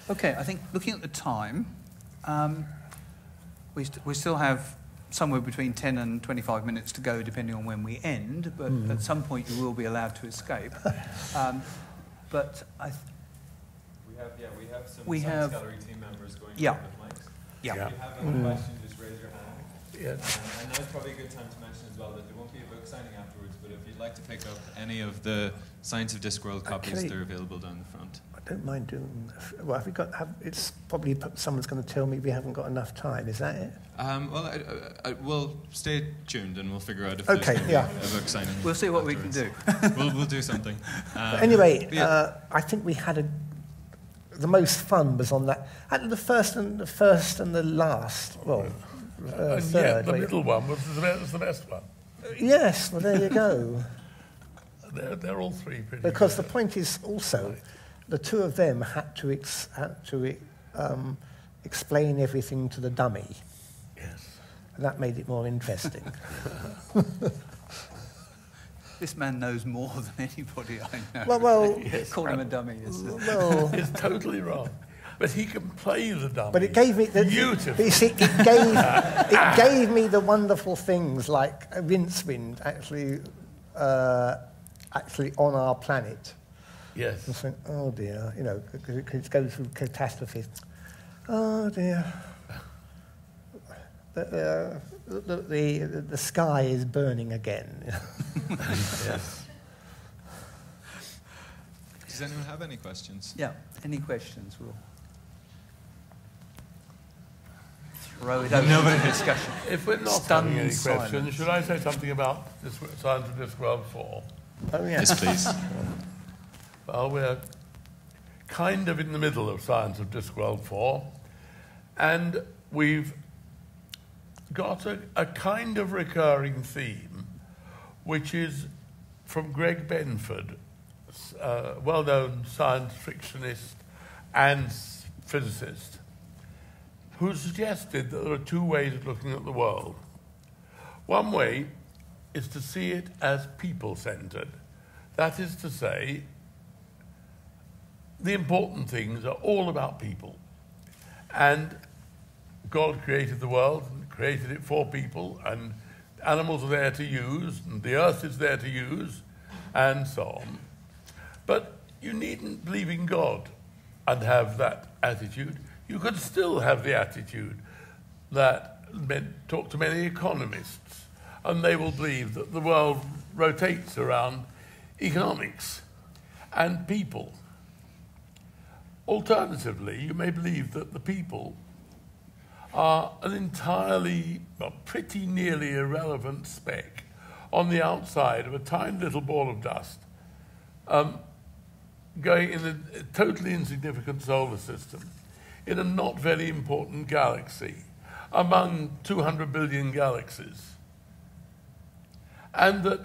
S3: Okay, I think looking at the time, um, we, st- we still have somewhere between 10 and 25 minutes to go, depending on when we end, but at some point you will be allowed to escape. Um, but I, th-
S1: We have, yeah, we have some
S3: We
S1: Science
S3: have-
S1: Gallery team members going
S3: Yeah.
S1: with mics.
S3: yeah.
S2: Yeah.
S1: If you have any question, just raise your hand.
S2: Yeah.
S1: Um, and now's probably a good time to mention as well that there won't be a book signing afterwards, but if you'd like to pick up any of the Science of Discworld copies,
S4: Okay.
S1: they're available down the front.
S4: I don't mind doing. Well, have we got? Have, it's probably someone's going to tell me we haven't got enough time. Is that it?
S1: Um, well, I, I, I, we'll stay tuned and we'll figure out if
S4: Okay,
S1: there's
S4: yeah.
S1: a book signing.
S3: We'll see what we can do.
S1: we'll, we'll do something. Um,
S4: anyway,
S1: yeah.
S4: uh, I think we had a. The most fun was on that. At the first and the first and the last. Well, uh,
S2: and
S4: third.
S2: yet the
S4: wait.
S2: middle one was the best, was the best one.
S4: Yes. Well, there you go.
S2: They're, they're all three pretty
S4: Because the point is also, the two of them had to ex- had to um, explain everything to the dummy,
S2: Yes.
S4: and that made it more interesting.
S3: This man knows more than anybody I know.
S4: well, well,
S3: Call him a dummy. Is
S4: well.
S2: It's totally wrong. But he can play the dummy.
S4: But it gave me the
S2: Beautiful.
S4: but you see, it gave it gave me the wonderful things like a Rincewind actually uh, actually on our planet.
S2: Yes.
S4: And think, oh dear, you know, because it could go through catastrophes. Oh dear. The, uh, the, the, the sky is burning again.
S2: yes.
S1: Does anyone have any questions?
S3: Yeah. Any questions? We'll throw it open
S1: Nobody-
S3: to discussion.
S2: If we're not
S3: Stunned
S2: having any
S3: silence.
S2: questions, should I say something about this Science of Discworld 4?
S4: oh yeah.
S1: Yes, please.
S2: Well, we're kind of in the middle of Science of Discworld 4, and we've got a, a kind of recurring theme, which is from Greg Benford, a uh, well known science fictionist and physicist, who suggested that there are two ways of looking at the world. One way is to see it as people centered. That is to say, the important things are all about people. And God created the world and created it for people, and animals are there to use, and the earth is there to use, and so on. But you needn't believe in God and have that attitude. You could still have the attitude that talk to many economists, and they will believe that the world rotates around economics and people. Alternatively, you may believe that the people are an entirely, well, pretty nearly irrelevant speck on the outside of a tiny little ball of dust um, going in a totally insignificant solar system in a not very important galaxy among 200 billion galaxies. And that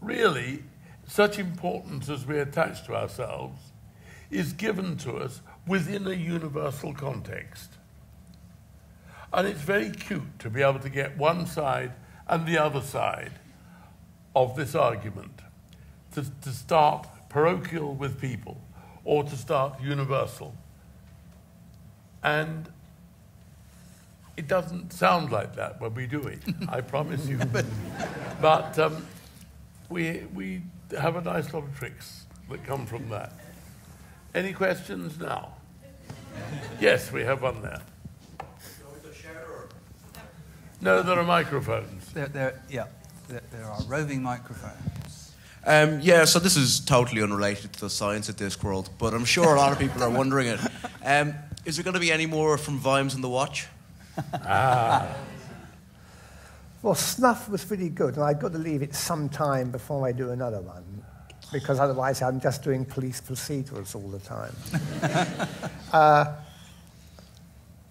S2: really such importance as we attach to ourselves is given to us within a universal context. And it's very cute to be able to get one side and the other side of this argument, to, to start parochial with people or to start universal. And it doesn't sound like that when we do it, I promise you. but um, we, we have a nice lot of tricks that come from that. Any questions now? yes, we have one there. No, there are microphones.
S3: There, there, yeah, there, there are roving microphones.
S5: Um, yeah, so this is totally unrelated to the science of Discworld, but I'm sure a lot of people are wondering it. Um, is there going to be any more from Vimes and the Watch? ah.
S4: Well, Snuff was pretty good, and I've got to leave it some time before I do another one, because otherwise I'm just doing police procedurals all the time. uh,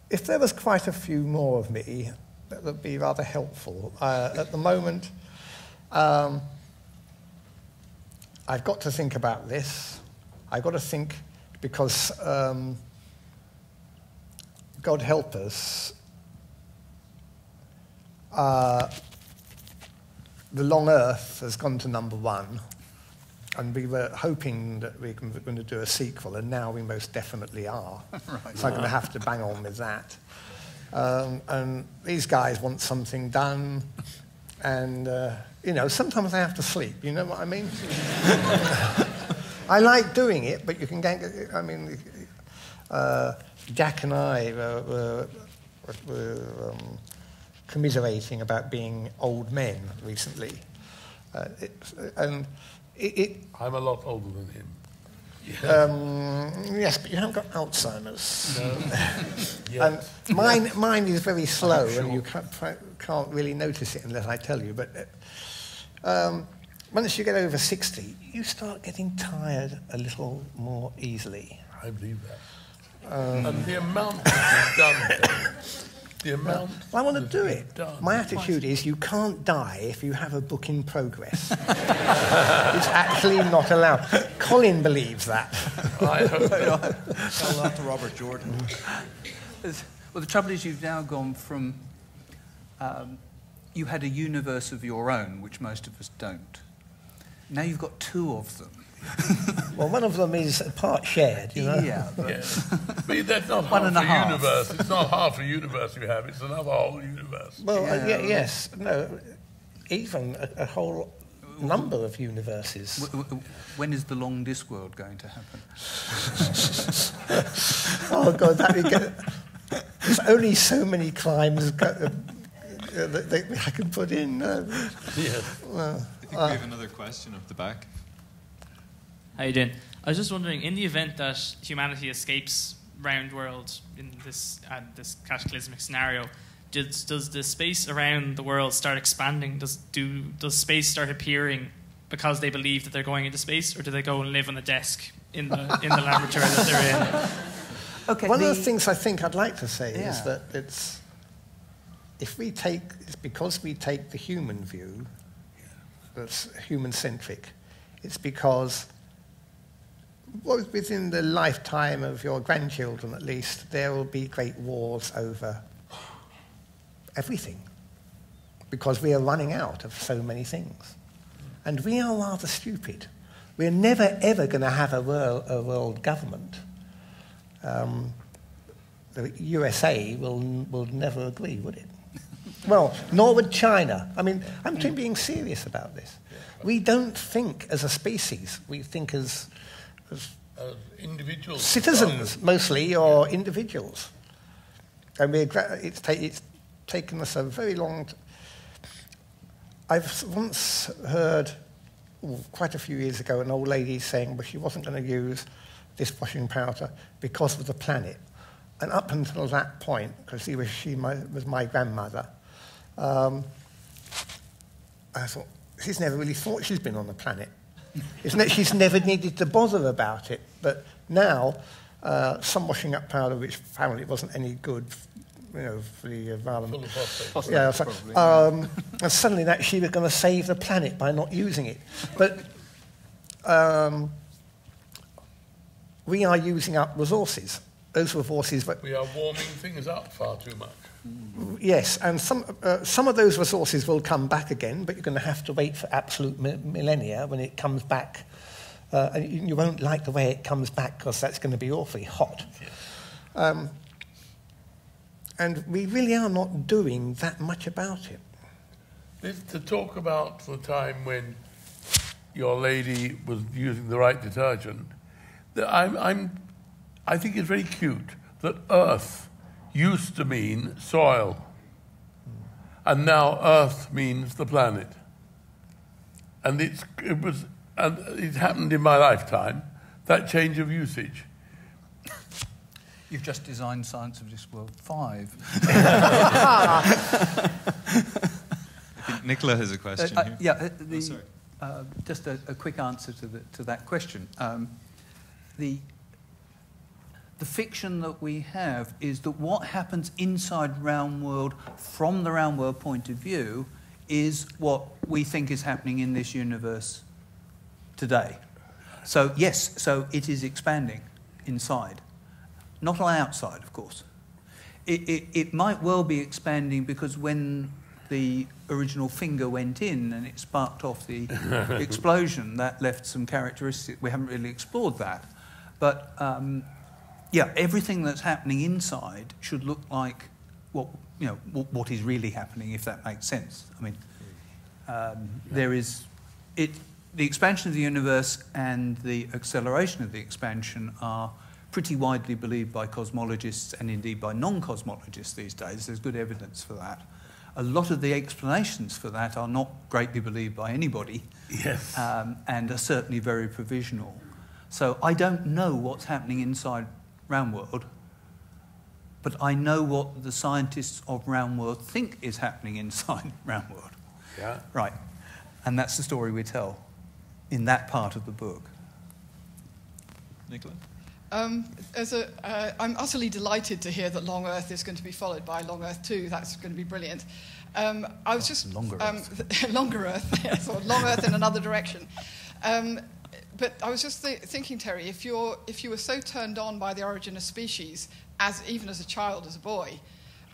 S4: if there was quite a few more of me, that would be rather helpful. Uh, at the moment, um, I've got to think about this. I've got to think because, um, God help us, uh, the long Earth has gone to number one, and we were hoping that we were going to do a sequel, and now we most definitely are. So I'm going to have to bang on with that. Um, and these guys want something done, and uh, you know sometimes I have to sleep. You know what I mean? I like doing it, but you can get. I mean, uh, Jack and I were, were, were um, commiserating about being old men recently, uh, it, and it, it
S2: I'm a lot older than him.
S4: um, yes, but you haven't got Alzheimer's. and
S2: Yet.
S4: mine, mine is very slow, and you can't, can't really notice it unless I tell you. But uh, um, once you get over 60, you start getting tired a little more easily.
S2: I believe that. And the amount that you've done, the amount.
S4: Well, I want to do it.
S2: done.
S4: My attitude is you can't die if you have a book in progress. it's actually not allowed. Colin believes that.
S2: I hope
S5: Tell that to Robert Jordan.
S3: Well, the trouble is, you've now gone from. Um, you had a universe of your own, which most of us don't. Now you've got two of them.
S4: Well, one of them is part shared, you know.
S3: Yeah, but
S2: Yes. But that's not
S3: One
S2: half
S3: and a
S2: a
S3: half.
S2: universe. It's not half a universe you have. It's another whole universe.
S4: Well, uh,
S3: Yeah.
S4: ye- yes, no, even a, a whole number of universes.
S3: w- w- when is the long disc world going to happen?
S4: Oh God, that would get. There's only so many climbs go, uh, uh, that, that I can put in. Uh,
S2: Well,
S1: I think we have another question up the back.
S6: How you doing? I was just wondering, in the event that humanity escapes round world in this uh, this cataclysmic scenario, does does the space around the world start expanding? Does do does space start appearing because they believe that they're going into space, or do they go and live on the desk in the in the laboratory that they're in?
S3: Okay.
S4: one of the things I think I'd like to say is that it's if we take it's because we take the human view, that's human centric. It's because well, within the lifetime of your grandchildren, at least, there will be great wars over everything because we are running out of so many things. And we are rather stupid. We're never, ever going to have a world, a world government. Um, the USA will, will never agree, would it? well, nor would China. I mean, I'm being serious about this. We don't think as a species, we think as, as
S2: As individuals.
S4: citizens mostly or individuals. And gra- it's, ta- it's taken us a very long I've once heard, oh, quite a few years ago, an old lady saying well, she wasn't going to use dishwashing powder because of the planet. And up until that point, because she was, she my, was my grandmother, um, I thought, she's never really thought she's been on the planet. Isn't She's never needed to bother about it. But now, uh, some washing up powder, which apparently wasn't any good you know, for the environment.
S2: Phosphate,
S4: yeah, so, probably, um, and suddenly that she was going to save the planet by not using it. But um, we are using up resources. Those resources, but
S2: We are warming things up far too much.
S4: yes, and some, uh, some of those resources will come back again, but you're going to have to wait for absolute mi- millennia when it comes back. Uh, and you, won't like the way it comes back because that's going to be awfully hot. Um, and we really are not doing that much about it.
S2: This, to talk about the time when your lady was using the right detergent, I'm, I'm, I think it's very cute that earth used to mean soil, and now earth means the planet. And it's, it was, and it happened in my lifetime, that change of usage.
S3: You've just designed Science of Discworld 5.
S1: Nicola has a question
S3: Uh, uh,
S1: here.
S3: yeah, uh, the,
S1: sorry.
S3: uh, just a, a quick answer to, the, to that question. Um, the, the fiction that we have is that what happens inside Round World from the Round World point of view is what we think is happening in this universe today. So, yes, so it is expanding inside, not on outside, of course. It, it, it might well be expanding because when the original finger went in and it sparked off the explosion. That left some characteristics. We haven't really explored that. But um, yeah, everything that's happening inside should look like what, you know, what, what is really happening, if that makes sense. I mean, um, there is it, the expansion of the universe and the acceleration of the expansion are pretty widely believed by cosmologists and indeed by non-cosmologists these days. There's good evidence for that. A lot of the explanations for that are not greatly believed by anybody
S2: Yes.
S3: um, and are certainly very provisional. So I don't know what's happening inside Roundworld, but I know what the scientists of Roundworld think is happening inside Roundworld.
S2: yeah.
S3: Right. And that's the story we tell in that part of the book.
S1: Nicola?
S7: Um, as a, uh, I'm utterly delighted to hear that Long Earth is going to be followed by Long Earth 2. That's going to be brilliant. Um, I was just
S3: Longer
S7: um,
S3: Earth.
S7: longer Earth, yes, or Long Earth in another direction. But I was just th- thinking, Terry, if you're if you were so turned on by the origin of species, as even as a child, as a boy,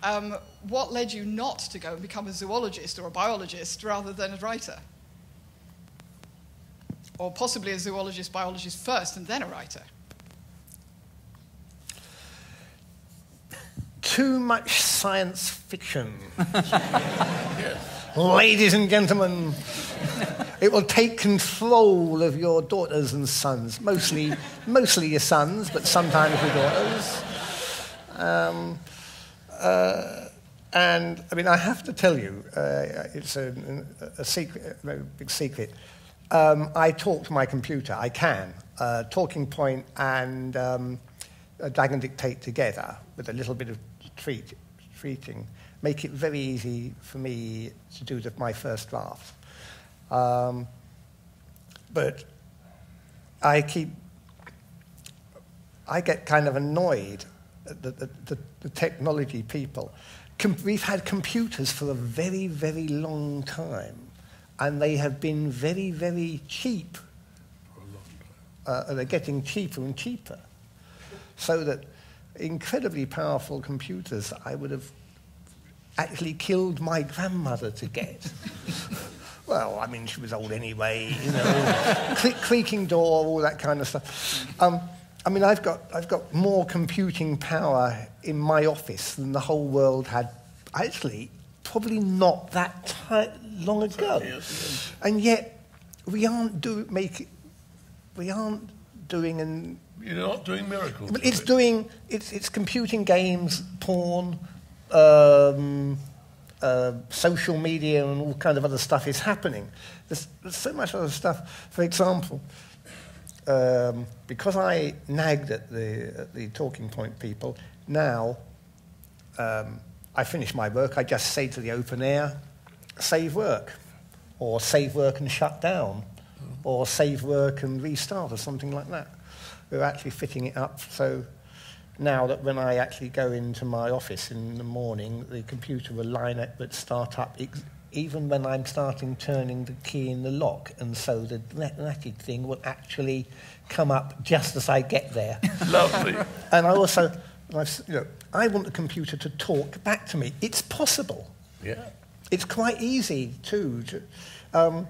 S7: um, what led you not to go and become a zoologist or a biologist rather than a writer? Or possibly a zoologist, biologist first, and then a writer.
S4: Too much science fiction. Ladies and gentlemen, it will take control of your daughters and sons. Mostly, mostly your sons, but sometimes your daughters. Um, uh, and I mean, I have to tell you, uh, it's a, a secret, a big secret. Um, I talk to my computer. I can. Uh, talking point and um, Dictate together with a little bit of treat, treating make it very easy for me to do the, my first draft. Um, but I keep, I get kind of annoyed at the, the, the, technology people. Com- we've had computers for a very, very long time, and they have been very, very cheap. Uh, and they're getting cheaper and cheaper. So that incredibly powerful computers I would have actually killed my grandmother to get. well, I mean, she was old anyway, you know, cre- creaking door, all that kind of stuff. Um, I mean, I've got, I've got more computing power in my office than the whole world had, actually, probably not that long ago. And yet, we aren't, do, make, we aren't doing an
S2: You're not doing miracles.
S4: but it's
S2: it.
S4: doing it's it's computing games, porn, um, uh, social media, and all kind of other stuff is happening. There's, there's so much other stuff. For example, um, because I nagged at the at the talking point people, now um, I finish my work. I just say to the open air, save work, or save work and shut down, or save work and restart, or something like that. We're actually fitting it up so now that when I actually go into my office in the morning, the computer will line up but start up ex- even when I'm starting turning the key in the lock, and so the magnetic thing will actually come up just as I get there.
S2: Lovely.
S4: and I also, I've you know, I want the computer to talk back to me. It's possible.
S2: Yeah.
S4: It's quite easy too. To, um,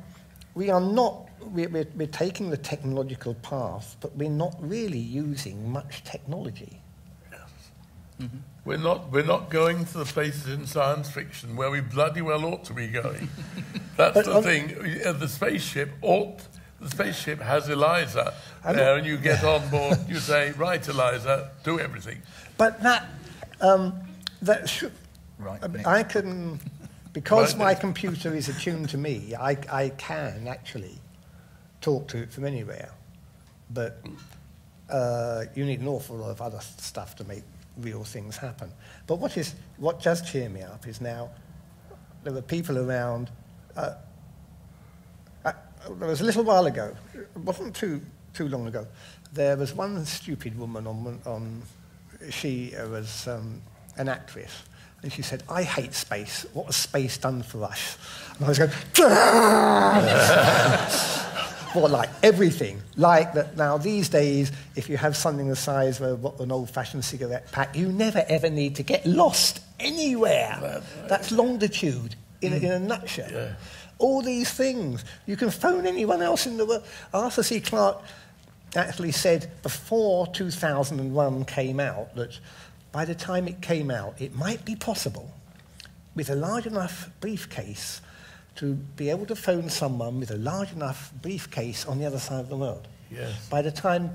S4: we are not. We're, we're, we're taking the technological path, but we're not really using much technology.
S2: We're not, we're not going to the places in science fiction where we bloody well ought to be going. That's
S4: But
S2: the
S4: on-
S2: thing. Uh, The spaceship ought, the spaceship has Eliza
S4: I'm
S2: there,
S4: not-
S2: and you get on board. You say, "Right, Eliza, do everything."
S4: But that, um, that should,
S3: Right,
S4: I. I can, because
S2: Right,
S4: my
S2: Nick.
S4: computer is attuned to me, I, I can actually talk to it from anywhere. But uh, you need an awful lot of other stuff to make real things happen. But what is what does cheer me up is now there are people around. Uh, uh, there was a little while ago, it wasn't too too long ago. There was one stupid woman on on. She was um, an actress, and she said, "I hate space. What has space done for us?" And I was going. Well, like everything. Like that now, these days, if you have something the size of what an old fashioned cigarette pack, you never ever need to get lost anywhere. That's longitude in, a, in a nutshell. All these things. You can phone anyone else in the world. Arthur C. Clarke actually said before 2001 came out that by the time it came out, it might be possible with a large enough briefcase to be able to phone someone with a large enough briefcase on the other side of the world.
S2: Yes.
S4: By the time,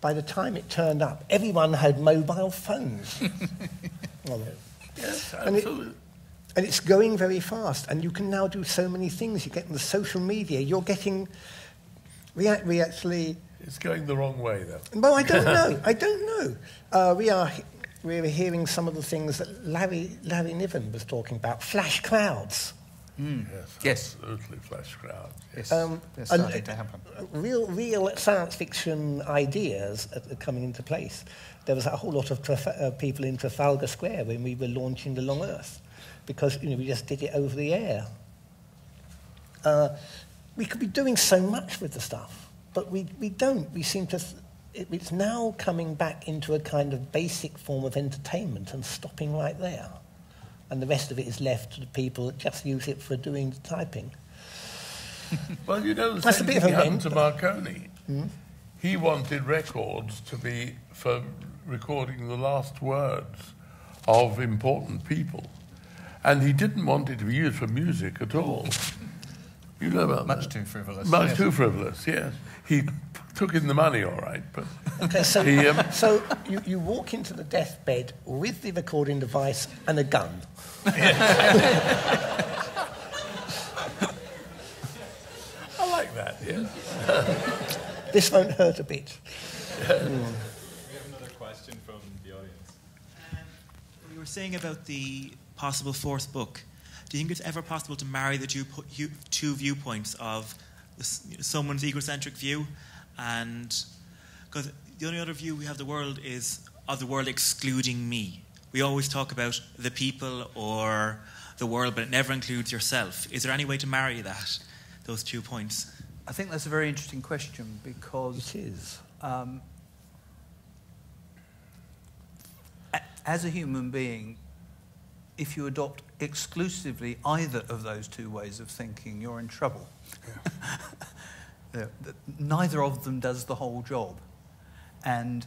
S4: by the time it turned up, everyone had mobile phones. on it.
S2: Yes,
S4: And it-
S2: absolutely.
S4: And it's going very fast, and you can now do so many things. You get on the social media, you're getting. We, we actually.
S2: It's going the wrong way, though.
S4: Well, I don't know. I don't know. Uh, we are. We were hearing some of the things that Larry, Larry Niven was talking about. Flash crowds.
S2: Yes,
S3: Yes.
S2: absolutely, flash crowd.
S3: Yes,
S4: Um,
S3: they're
S4: and-
S3: starting to happen.
S4: real, real science fiction ideas are are coming into place. There was a whole lot of Traf- uh, people in Trafalgar Square when we were launching the Long Earth, because you know we just did it over the air. Uh, we could be doing so much with the stuff, but we, we don't. We seem to. Th- it, it's now coming back into a kind of basic form of entertainment and stopping right there, and the rest of it is left to the people that just use it for doing the typing.
S2: Well, you know, the
S4: That's
S2: same
S4: a bit
S2: thing
S4: of a
S2: happened to
S4: bend.
S2: Marconi. Hmm? He wanted records to be for recording the last words of important people. And he didn't want it to be used for music at all. You know about
S3: Much
S2: that?
S3: too frivolous.
S2: Much
S3: yes.
S2: too frivolous, yes. He p- took in the money, all right, but
S4: Okay, so,
S2: He, um,
S4: so you, you walk into the deathbed with the recording device and a gun.
S2: I like that, yes.
S4: This won't hurt a bit.
S1: We have another question from the audience.
S8: You were saying about the possible fourth book. Do you think it's ever possible to marry the two, two viewpoints of someone's egocentric view and because the only other view we have of the world is of the world excluding me. We always talk about the people or the world, but it never includes yourself. Is there any way to marry that, those two points?
S3: I think that's a very interesting question because
S4: It is.
S3: um, as a human being, if you adopt exclusively either of those two ways of thinking, you're in trouble. The- neither of them does the whole job. And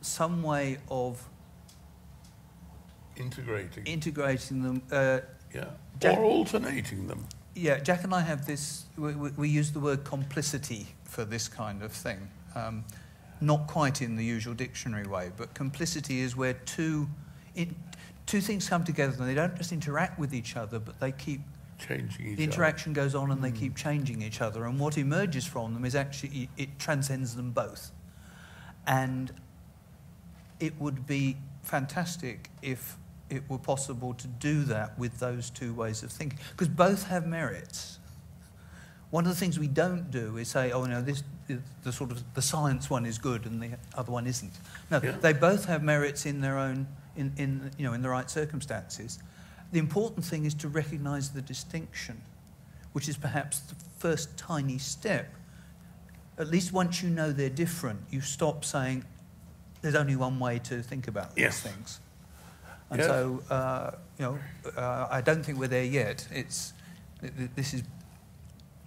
S3: some way of
S2: Integrating.
S3: integrating them. Uh,
S2: yeah.
S3: Jack-
S2: Or alternating them.
S3: Yeah, Jack and I have this. We, we, we use the word complicity for this kind of thing. Um, not quite in the usual dictionary way, but complicity is where two, it, two things come together and they don't just interact with each other, but they keep
S2: Changing each
S3: the interaction goes on and they hmm. keep changing each other. And what emerges from them is actually it transcends them both. And it would be fantastic if it were possible to do that with those two ways of thinking, because both have merits. One of the things we don't do is say, "Oh no, this the sort of the science one is good and the other one isn't." No,
S2: Yeah.
S3: they both have merits in their own in, in you know in the right circumstances. The important thing is to recognise the distinction, which is perhaps the first tiny step. At least once you know they're different, you stop saying there's only one way to think about these
S2: Yes.
S3: things. And
S2: Yes.
S3: so, uh, you know, uh, I don't think we're there yet. It's th- th- this is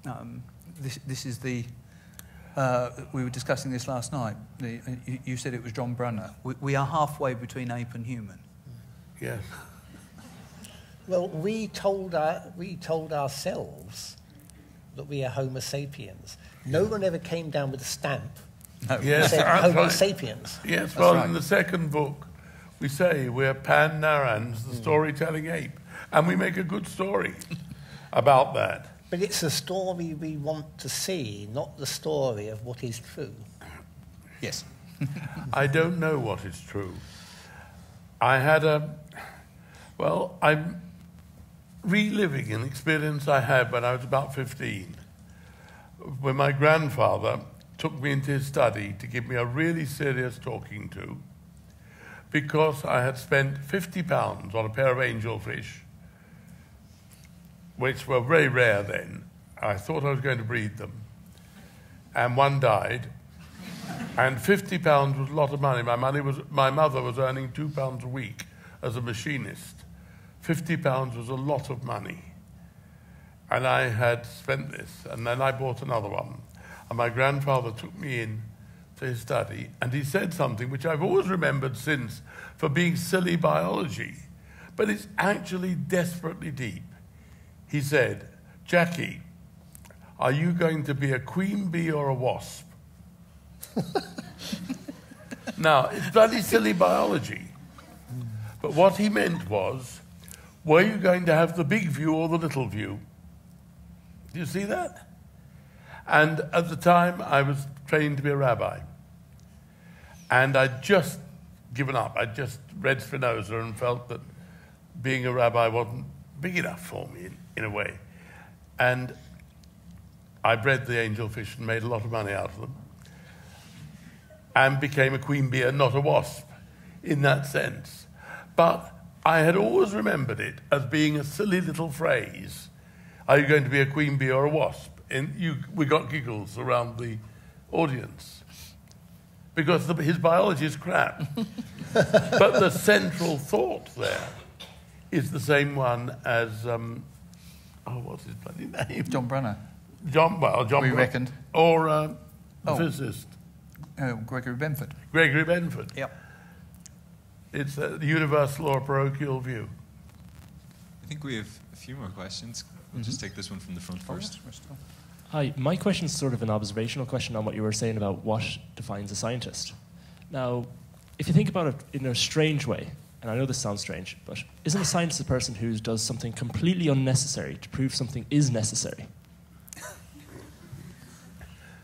S3: um, this, this is the. Uh, we were discussing this last night. The, you, you said it was John Brunner. We, we are halfway between ape and human.
S2: Yes.
S4: Well, we told, our, we told ourselves that we are Homo sapiens. No one ever came down with a stamp
S3: No.
S4: and
S2: Yes,
S4: said
S2: that's
S4: Homo
S2: right.
S4: sapiens.
S2: Yes, well,
S3: right.
S2: in the second book, we say we're Pan narrans, the hmm. storytelling ape. And we make a good story about that.
S4: But it's a story we want to see, not the story of what is true.
S3: Yes.
S2: I don't know what is true. I had a. Well, I'm reliving an experience I had when I was about 15, when my grandfather took me into his study to give me a really serious talking to because I had spent 50 pounds on a pair of angelfish, which were very rare then. I thought I was going to breed them. And one died, and fifty pounds was a lot of money. My money was my mother was earning two pounds a week as a machinist, 50 pounds was a lot of money. And I had spent this, and then I bought another one. And my grandfather took me in to his study, and he said something which I've always remembered since for being silly biology, but it's actually desperately deep. He said, Jackie, are you going to be a queen bee or a wasp? now, it's bloody silly biology. But what he meant was, were you going to have the big view or the little view? Do you see that? And at the time, I was trained to be a rabbi. And I'd just given up. I'd just read Spinoza and felt that being a rabbi wasn't big enough for me in, in a way. And I bred the angelfish and made a lot of money out of them. And became a queen bee and not a wasp in that sense. But I had always remembered it as being a silly little phrase. Are you going to be a queen bee or a wasp? And you, we got giggles around the audience because the, his biology is crap. but the central thought there is the same one as, um, oh, what's his bloody name?
S3: John Brunner.
S2: John, well, John
S3: We
S2: Bra-
S3: reckoned.
S2: Or uh, the
S3: Oh.
S2: physicist,
S3: Uh, Gregory Benford.
S2: Gregory Benford.
S3: Yep.
S2: It's a universal or parochial view.
S1: I think we have a few more questions. We'll just mm-hmm. take this one from the front oh, first.
S9: Hi, my question is sort of an observational question on what you were saying about what defines a scientist. Now, if you think about it in a strange way, and I know this sounds strange, but isn't a scientist a person who does something completely unnecessary to prove something is necessary?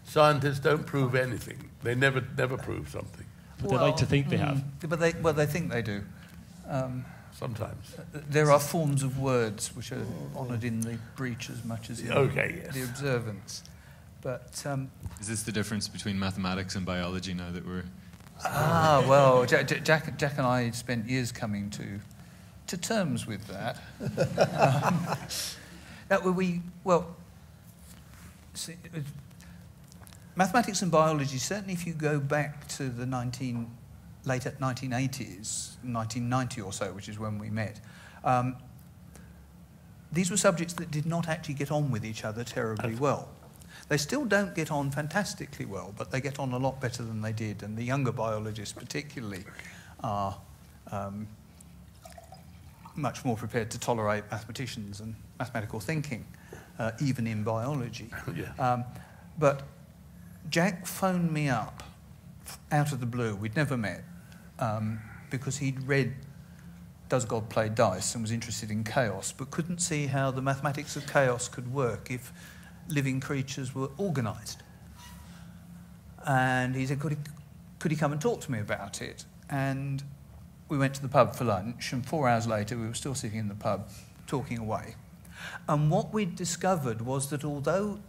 S2: Scientists don't prove anything. They never, never prove something.
S9: But they like to think they have.
S3: Mm, But they, well, they think they do. Um,
S2: Sometimes.
S3: there are forms of words which are honoured in the breach as much as in
S2: Okay, yes.
S3: the observance. But um,
S1: Is this the difference between mathematics and biology now that we're.
S3: ah, well, Jack, Jack, Jack and I spent years coming to to terms with that. um, that were we well. See, it- mathematics and biology certainly, if you go back to the 19 late 1980s, 1990 or so, which is when we met. Um, these were subjects that did not actually get on with each other terribly well. They still don't get on fantastically well, but they get on a lot better than they did, and the younger biologists, particularly, are um, much more prepared to tolerate mathematicians and mathematical thinking, uh, even in biology.
S2: Yeah.
S3: Um, but Jack phoned me up out of the blue. We'd never met um, because he'd read Does God Play Dice and was interested in chaos, but couldn't see how the mathematics of chaos could work if living creatures were organised. And he said, could he, could he come and talk to me about it? And we went to the pub for lunch, and four hours later, we were still sitting in the pub talking away. And what we'd discovered was that although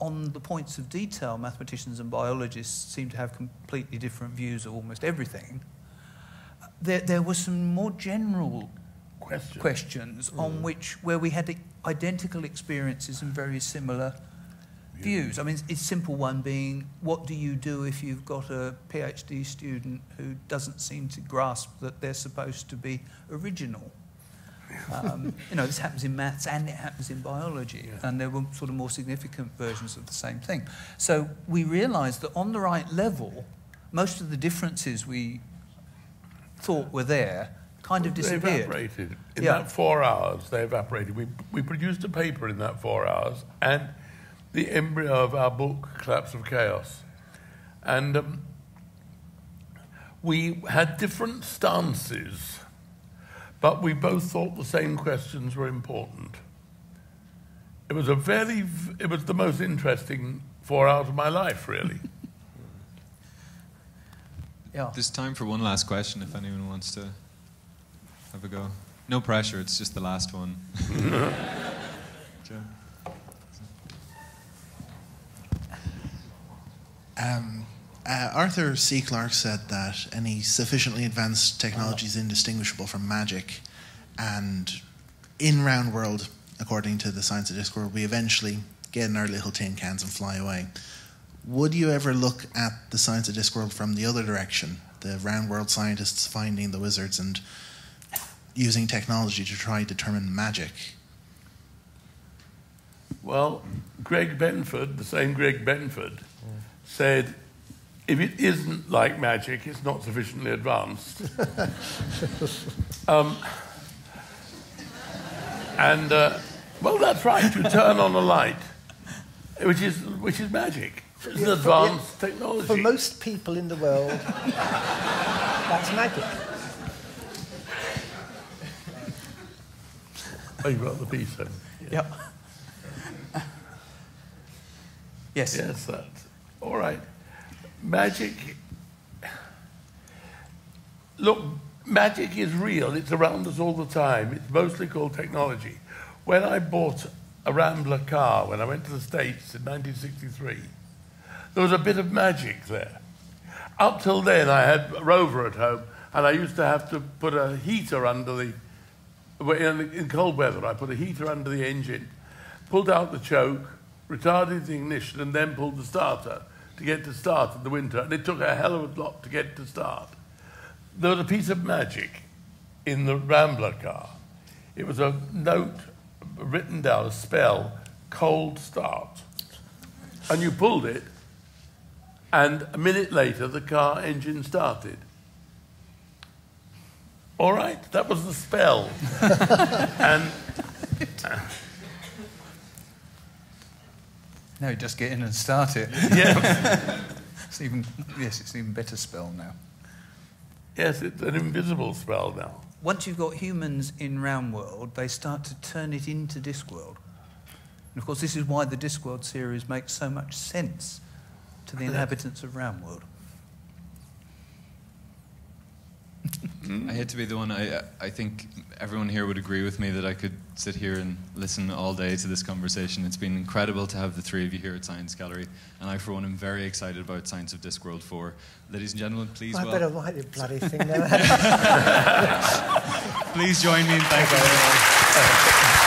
S3: on the points of detail, mathematicians and biologists seem to have completely different views of almost everything. There, there were some more general
S2: Question.
S3: questions on mm. which, where we had identical experiences and very similar views. I mean, it's, it's simple one being, what do you do if you've got a PhD student who doesn't seem to grasp that they're supposed to be original? Um, you know, this happens in maths and it happens in biology, and there were sort of more significant versions of the same thing. So we realised that on the right level, most of the differences we thought were there kind of
S2: They
S3: disappeared.
S2: evaporated. In
S3: Yeah.
S2: that four hours, they evaporated. We, we produced a paper in that four hours, and the embryo of our book, Collapse of Chaos. And um, we had different stances, but we both thought the same questions were important. It was a very, it was the most interesting four hours of my life, really.
S3: Yeah.
S1: There's time for one last question if anyone wants to have a go. No pressure, it's just the last one.
S10: Um, uh, Arthur C. Clarke said that any sufficiently advanced technology is indistinguishable from magic, and in Round World, according to the Science of Discworld, we eventually get in our little tin cans and fly away. Would you ever look at the Science of Discworld from the other direction? The Round World scientists finding the wizards and using technology to try to determine magic?
S2: Well, Greg Benford, the same Greg Benford, said if it isn't like magic, it's not sufficiently advanced. um, and, uh, well, that's right, you turn on a light, which is, which is magic. It's an
S4: Yeah,
S2: advanced
S4: for-
S2: technology.
S4: For most people in the world, that's magic.
S2: Oh, you got the piece then?
S3: Yep. Yes.
S2: Yes, that. All right. Magic. Look, magic is real. It's around us all the time. It's mostly called technology. When I bought a Rambler car when I went to the States in 1963, there was a bit of magic there. Up till then, I had a Rover at home, and I used to have to put a heater under the. In, in cold weather, I put a heater under the engine, pulled out the choke, retarded the ignition, and then pulled the starter to get to start in the winter. And it took a hell of a lot to get to start. There was a piece of magic in the Rambler car. It was a note written down, a spell, cold start. And you pulled it, and a minute later, the car engine started. All right, that was the spell. and uh,
S3: No, just get in and start it.
S2: yeah,
S3: It's even yes, it's an even better spell now.
S2: yes, it's an invisible spell now.
S3: Once you've got humans in Round World, they start to turn it into Discworld. And of course, this is why the Discworld series makes so much sense to the inhabitants of Round World.
S1: I hate to be the one. I, I think everyone here would agree with me that I could sit here and listen all day to this conversation. It's been incredible to have the three of you here at Science Gallery, and I, for one, am very excited about Science of Discworld 4. Ladies and gentlemen, please
S4: I
S1: wel-
S4: better write the bloody thing now.
S1: please join me in thanking them.